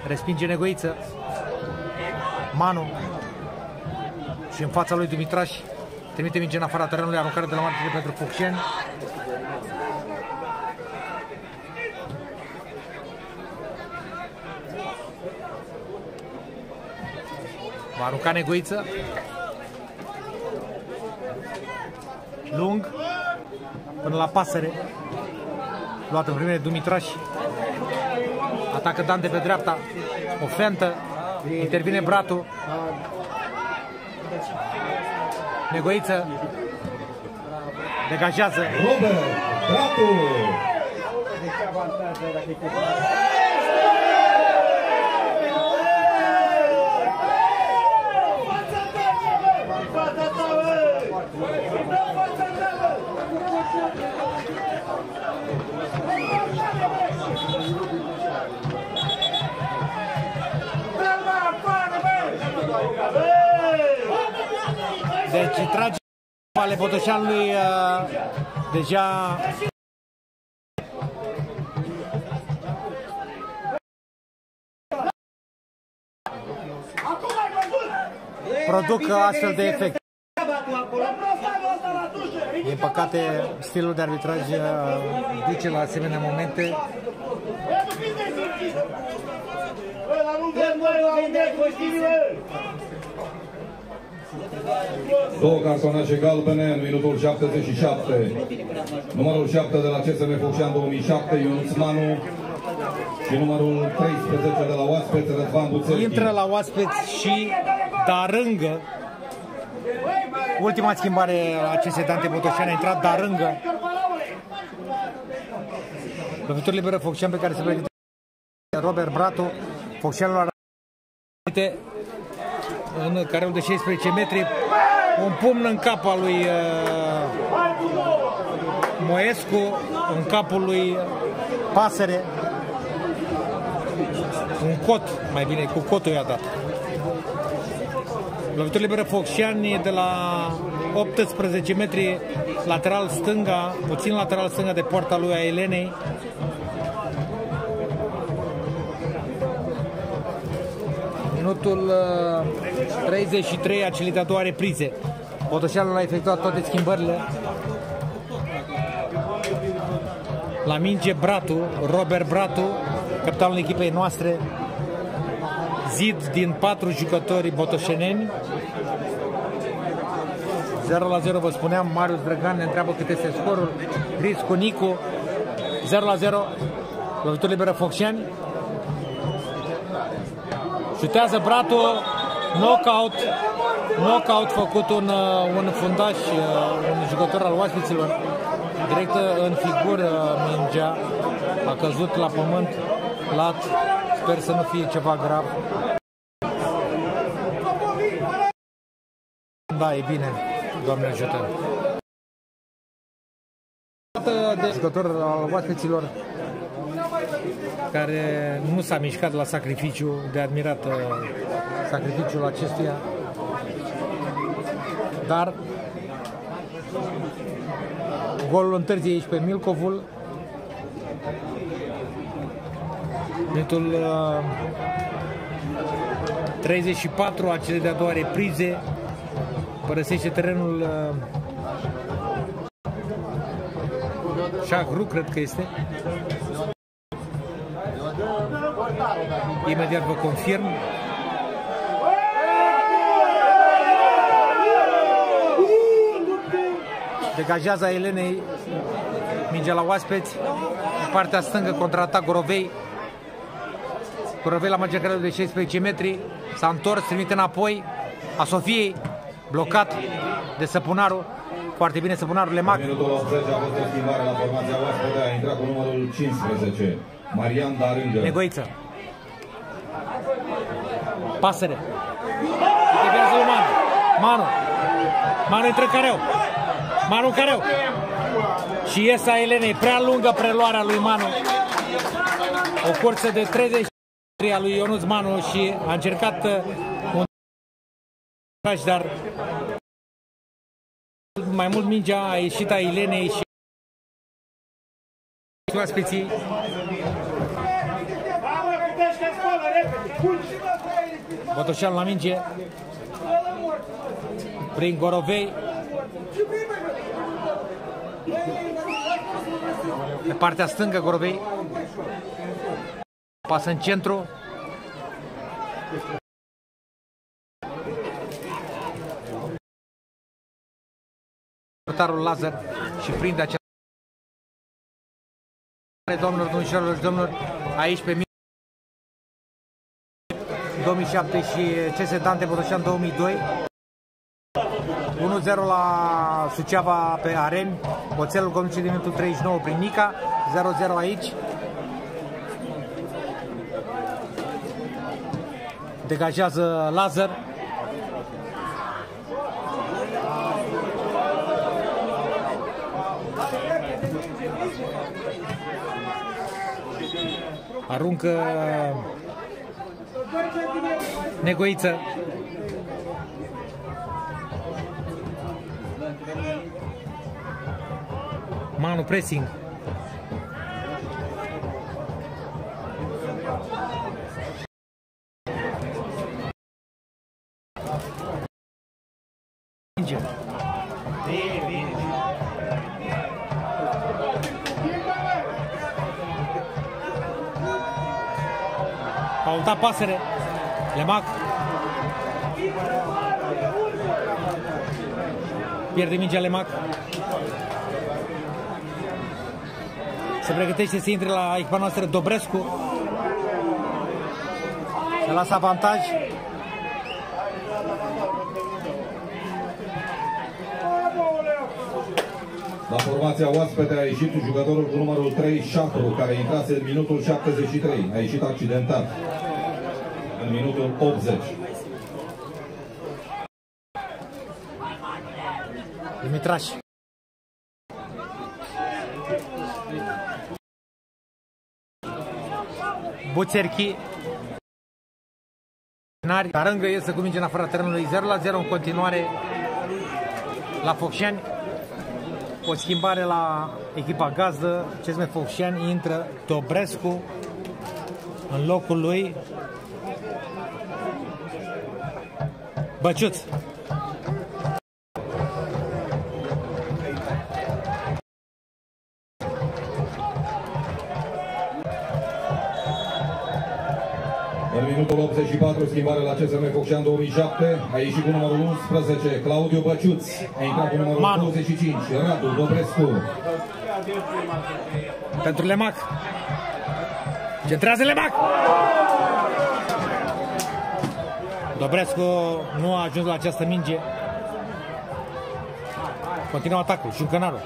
Respinge Negoiță. Manu. Și în fața lui Dumitraș trimite minge în afara terenului, aruncare de la margine pentru Fucșeni. Va arunca Negoiță. Lung. Până la pasăre. Luat în primele Dumitraș. Atacă Dan de pe dreapta. O fentă. Intervine Bratu. Negoiță. Degajează. Robert Bratu. Deci trage ale Botoșanului uh, deja produc astfel de efecte. Din păcate, stilul de arbitraj uh, duce la asemenea momente. Două cartonașe galbene în minutul 77. Numărul 7 de la CSM Focșan 2007, Ionuț Manu. Și numărul 13 de la Oaspeț, Răzvan Buțelchi. Intră la oaspeți și Darângă. Ultima schimbare la aceste Dante Botoșani a intrat Darângă. Lovitură liberă Focșan pe care se pregătește Robert Bratu. Focșanul are în careul de 16 metri un pumn în cap al lui uh, Moescu, în capul lui Pasăre, un cot, mai bine, cu cotul i-a dat. Lovitură liberă Focșani de la 18 metri lateral stânga, puțin lateral stânga de poarta lui a Elenei. Minutul uh, 33 a celei de-a doua reprize. Botoșanul a efectuat toate schimbările. La minge Bratu, Robert Bratu, capitanul echipei noastre, zid din patru jucători botoșeneni. 0 la 0 vă spuneam, Marius Drăgan ne întreabă cât este scorul. Riscu Nicu, 0 la 0, lovitură liberă Focșani. Șutează Bratu, knockout, knockout făcut un, uh, un fundaș, uh, un jucător al oaspeților, direct în figură mingea, a căzut la pământ, lat, sper să nu fie ceva grav. Da, e bine, Doamne ajută. De jucător al oaspeților care nu s-a mișcat la sacrificiu, de admirat uh, sacrificiul acestuia, dar golul întârzie aici pe Milcovul, minutul uh, 34 a cele de-a doua reprize, părăsește terenul uh, Shagru, cred că este. Imediat vă confirm. Degajează Elenei mingea la oaspeți. În partea stângă contraatac Gorovei. Gorovei la marginea de 16 metri. S-a întors, trimite înapoi. A Sofiei, blocat de Săpunaru. Foarte bine Săpunaru Lemac. Minutul 80 a fost o schimbare la formația oaspete, a intrat cu numărul 15, Marian Darângă. Negoiță. Pasăre. Interviază lui Manu. Manu. Manu intră în careu. Manu în careu. Și iesa Elenei. Prea lungă preluarea lui Manu. O cursă de 30 a lui Ionuț Manu și a încercat uh, un dar mai mult mingea a ieșit a Elenei și oaspeții Botoșan la minge. Prin Gorovei. Pe partea stângă Gorovei. Pasă în centru. Portarul Lazar și prinde acea domnilor, domnilor, domnilor, aici pe mine 2007 și CS Dante Botoșan 2002. 1-0 la Suceava pe Areni. Oțelul conduce din minutul 39 prin Nica. 0-0 aici. Degajează Lazar. Aruncă Negoiță. Manu pressing. Minge. Pauta pasăre. Lemac. Pierde mingea Lemac. Se pregătește să intre la echipa noastră Dobrescu. Se lasă avantaj. La formația oaspete a ieșit jucătorul cu numărul 3, Șapru, care intrase în minutul 73. A ieșit accidentat în minutul 80. Dimitraș. Buțerchi. Nari. Tarângă iese cu minge în afara terenului 0 la 0 în continuare la Focșani. O schimbare la echipa gazdă. CSM Focșani intră Dobrescu în locul lui Băciuț. În minutul 84, schimbare la CSM Focșan 2007, a ieșit cu numărul 11, Claudiu Băciuț, a intrat cu numărul Manu. 25, Radu Dobrescu. Pentru Lemac. Centrează Lemac! Dobrescu nu a ajuns la această minge. Continuă atacul. Șuncănarul.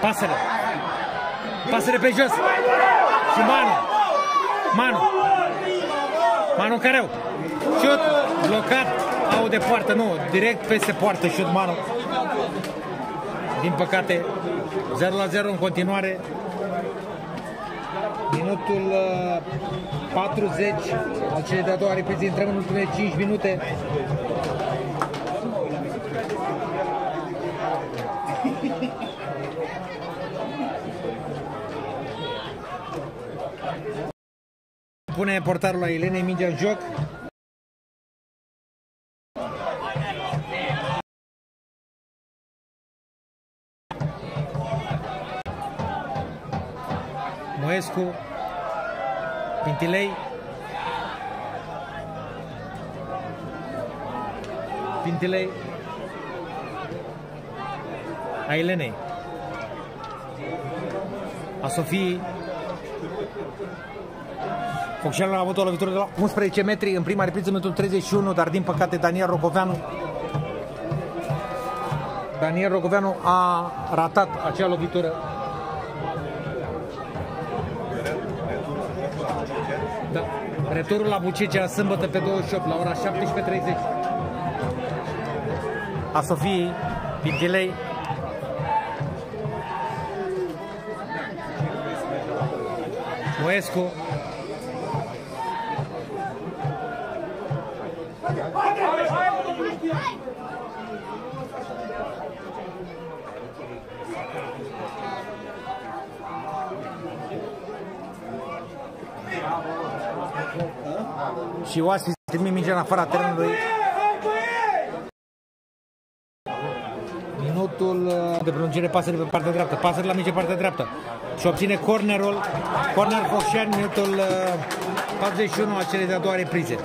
Pasăre. Pasăre pe jos. Și Manu. Manu. Manu Careu. Șut blocat. Au de poartă. Nu, direct peste poartă șut Manu. Din păcate, 0 la 0 în continuare. Minutul uh, 40 al celei de-a doua reprize, intrăm în ultimele 5 minute. Pune portarul la Elenei mingea în joc. Moescu, Pintilei, Pintilei, a Elenei, a Sofiei, Focșanul a avut o lovitură de la 11 metri în prima repriză, minutul 31, dar din păcate Daniel Rocoveanu Daniel Rocoveanu a ratat acea lovitură. Da. Returul la Bucecea sâmbătă pe 28 la ora 17.30. A Sofiei Pintilei Moescu și Oaspi trimit mingea în afara terenului. Minutul uh, de prelungire pasăre pe partea dreaptă, pasăre la minge partea dreaptă și obține cornerul, corner Focșani, minutul uh, 41 a celei de-a doua reprize.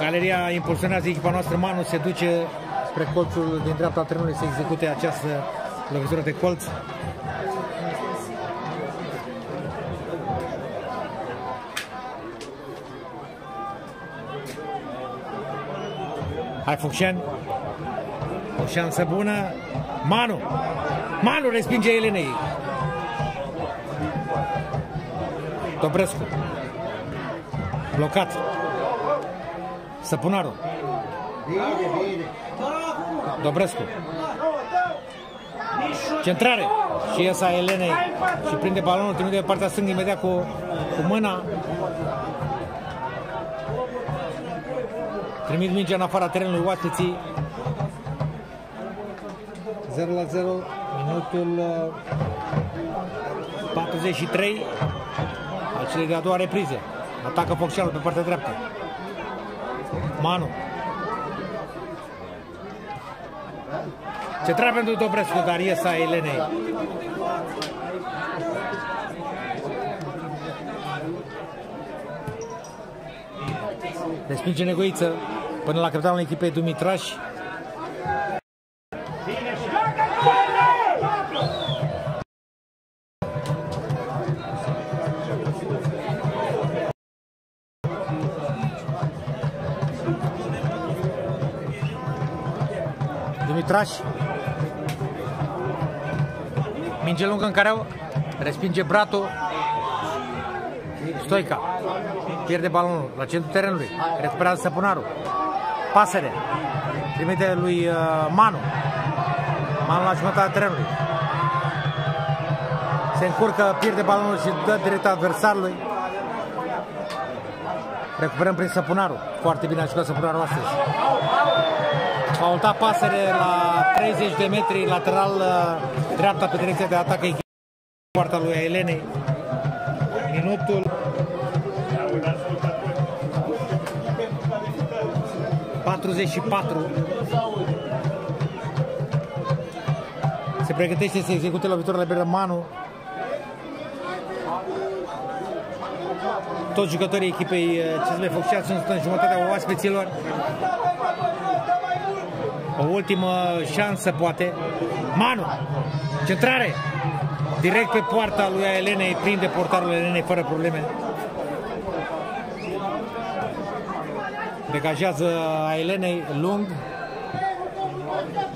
Galeria impulsionează echipa noastră, Manu se duce spre colțul din dreapta terenului să execute această lovitură de colț. Hai Focșani. O șansă bună. Manu. Manu respinge Elenei. Dobrescu. Blocat. Săpunaru. Dobrescu. Centrare. Și iesa Elenei. Și prinde balonul, trimite de partea stângă imediat cu, cu mâna. Trimit mingea în afara terenului oaspeții. 0 la 0, minutul uh, 43 al celei de-a doua reprize. Atacă Focșanul pe partea dreaptă. Manu. Central pentru Dobrescu, dar iesa Elenei. Respinge Negoiță până la capitanul echipei Dumitraș. Dumitraș. Minge lungă în care respinge Bratu. Stoica. Pierde balonul la centrul terenului. Recuperează Săpunaru. Pasăre. Trimite lui uh, Manu. Manu la jumătatea terenului. Se încurcă, pierde balonul și dă direct adversarului. Recuperăm prin Săpunaru. Foarte bine a jucat Săpunaru astăzi. Faulta pasăre la 30 de metri lateral uh, dreapta pe direcția de atac poarta lui Elenei. Minutul 44. Se pregătește să execute lovitura liberă Manu. Toți jucătorii echipei CSM Focșat sunt în jumătatea oaspeților. O ultimă șansă, poate. Manu! Centrare! Direct pe poarta lui Elenei, prinde portarul Elenei fără probleme. Degajează Elenei lung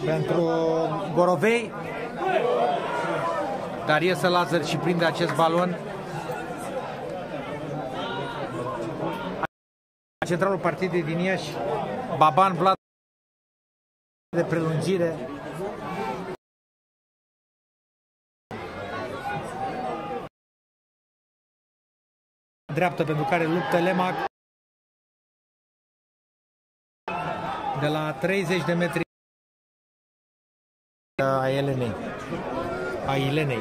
pentru Gorovei. Dar iese Lazar și prinde acest balon. Centralul partidei din Iași, Baban Vlad de prelungire. Dreaptă pentru care luptă Lemac. De la 30 de metri a Elenei. A Elenei.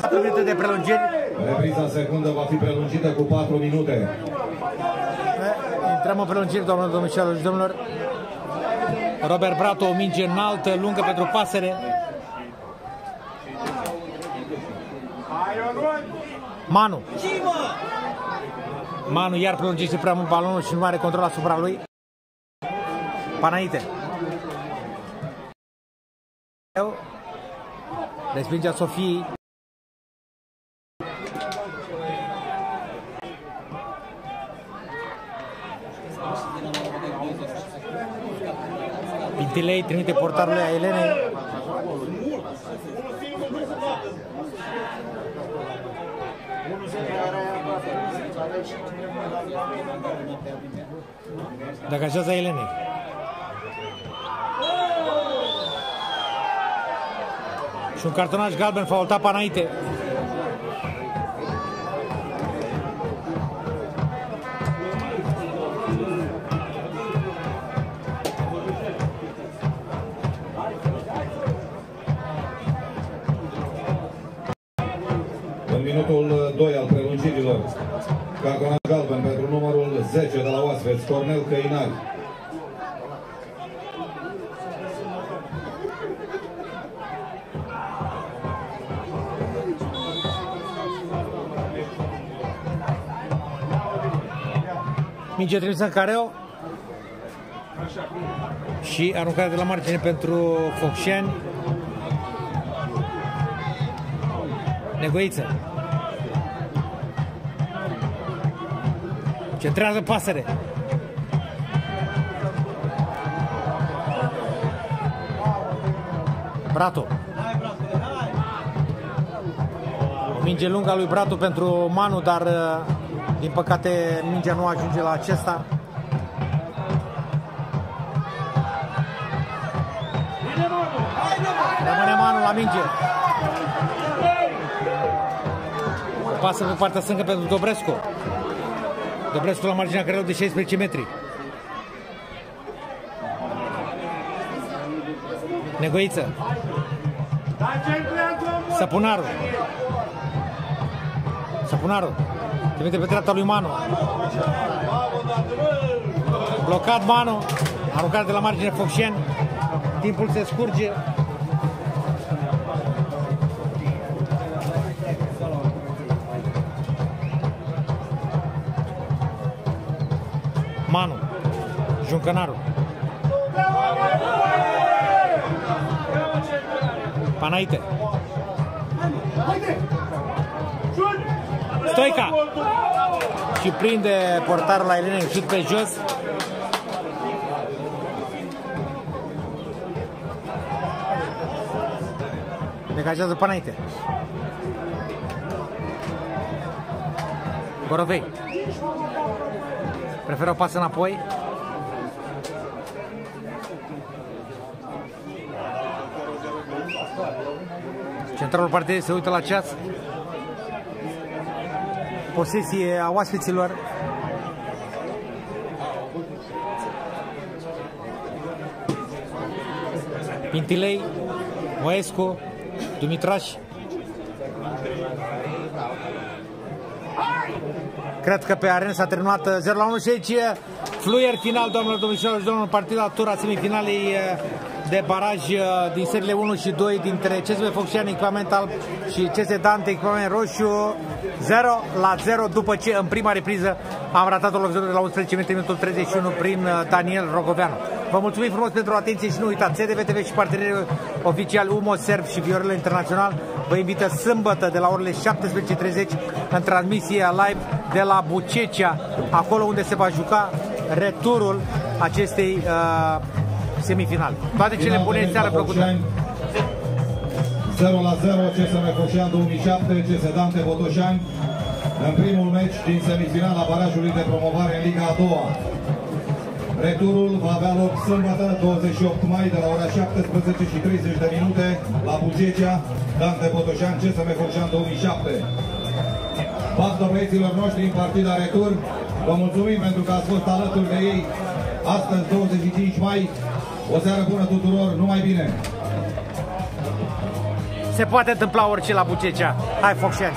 4 minute de prelungiri. Repriza secundă va fi prelungită cu 4 minute. Intrăm în prelungiri, doamnelor, domnișoarelor și domnilor. Robert Brato, o minge înaltă, lungă pentru pasăre. Manu. Manu iar prelungește prea mult balonul și nu are control asupra lui. Panaite. Respingea Sofiei. Pintilei trimite portarul a Elenei. Degajează Elenei. Și un cartonaj galben faultat înainte. În minutul 2 al prelungirilor, cartonaj galben pentru numărul 10 de la oaspeți, Cornel Căinari. Minge trimisă în careu. Și aruncare de la margine pentru Focșeni. Negoiță. Centrează pasăre. Bratu. Minge lungă lui Bratu pentru Manu, dar uh, din păcate mingea nu ajunge la acesta. Rămâne Manu la minge. Pasă pe partea stângă pentru Dobrescu. Dobrescu la marginea carelor de 16 metri. Negoiță. Săpunaru. Săpunaru. Trimite pe dreapta lui Manu. Blocat Manu. Aruncat de la margine Focșen. Timpul se scurge. Manu. Juncănaru. Panaite. Stoica. Și prinde portarul la Elena șut pe jos. Degajează Panaite. Borovei. Preferă o pasă înapoi. Centralul partidei se uită la ceas. Posesie a oaspeților. Pintilei, Moescu, Dumitraș. Cred că pe arenă s-a terminat 0 la 1 și aici fluier final, doamnelor, domnișoară și domnilor, partida tura semifinalei de baraj din seriile 1 și 2 dintre CSM Focșan echipament alb și CS Dante echipament roșu 0 la 0 după ce în prima repriză am ratat o lovitură de la 11 metri minutul 31 prin Daniel Rogoveanu. Vă mulțumim frumos pentru atenție și nu uitați, CDV TV și partenerii oficiali UMO Serv și Viorele Internațional vă invită sâmbătă de la orele 17.30 în transmisie live de la Bucecea, acolo unde se va juca returul acestei uh, semifinale. Toate cele bune, seară plăcută! 0 la 0, CSM Coșean 2007, CS Dante Botoșani, în primul meci din semifinala barajului de promovare în Liga a doua. Returul va avea loc sâmbătă, 28 mai, de la ora 17 și 30 de minute, la Bugecea, Dante Botoșan, CSM Coșean 2007. Baftă băieților noștri în partida retur, vă mulțumim pentru că ați fost alături de ei astăzi, 25 mai, o seară bună tuturor, numai bine! Se poate întâmpla orice la Bucecea. Hai, Focșani!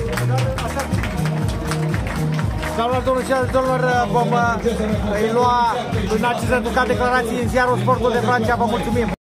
Doamnelor, domnilor și domnilor, vom îi lua în acest declarații în ziarul Sportul de Francia. Vă mulțumim!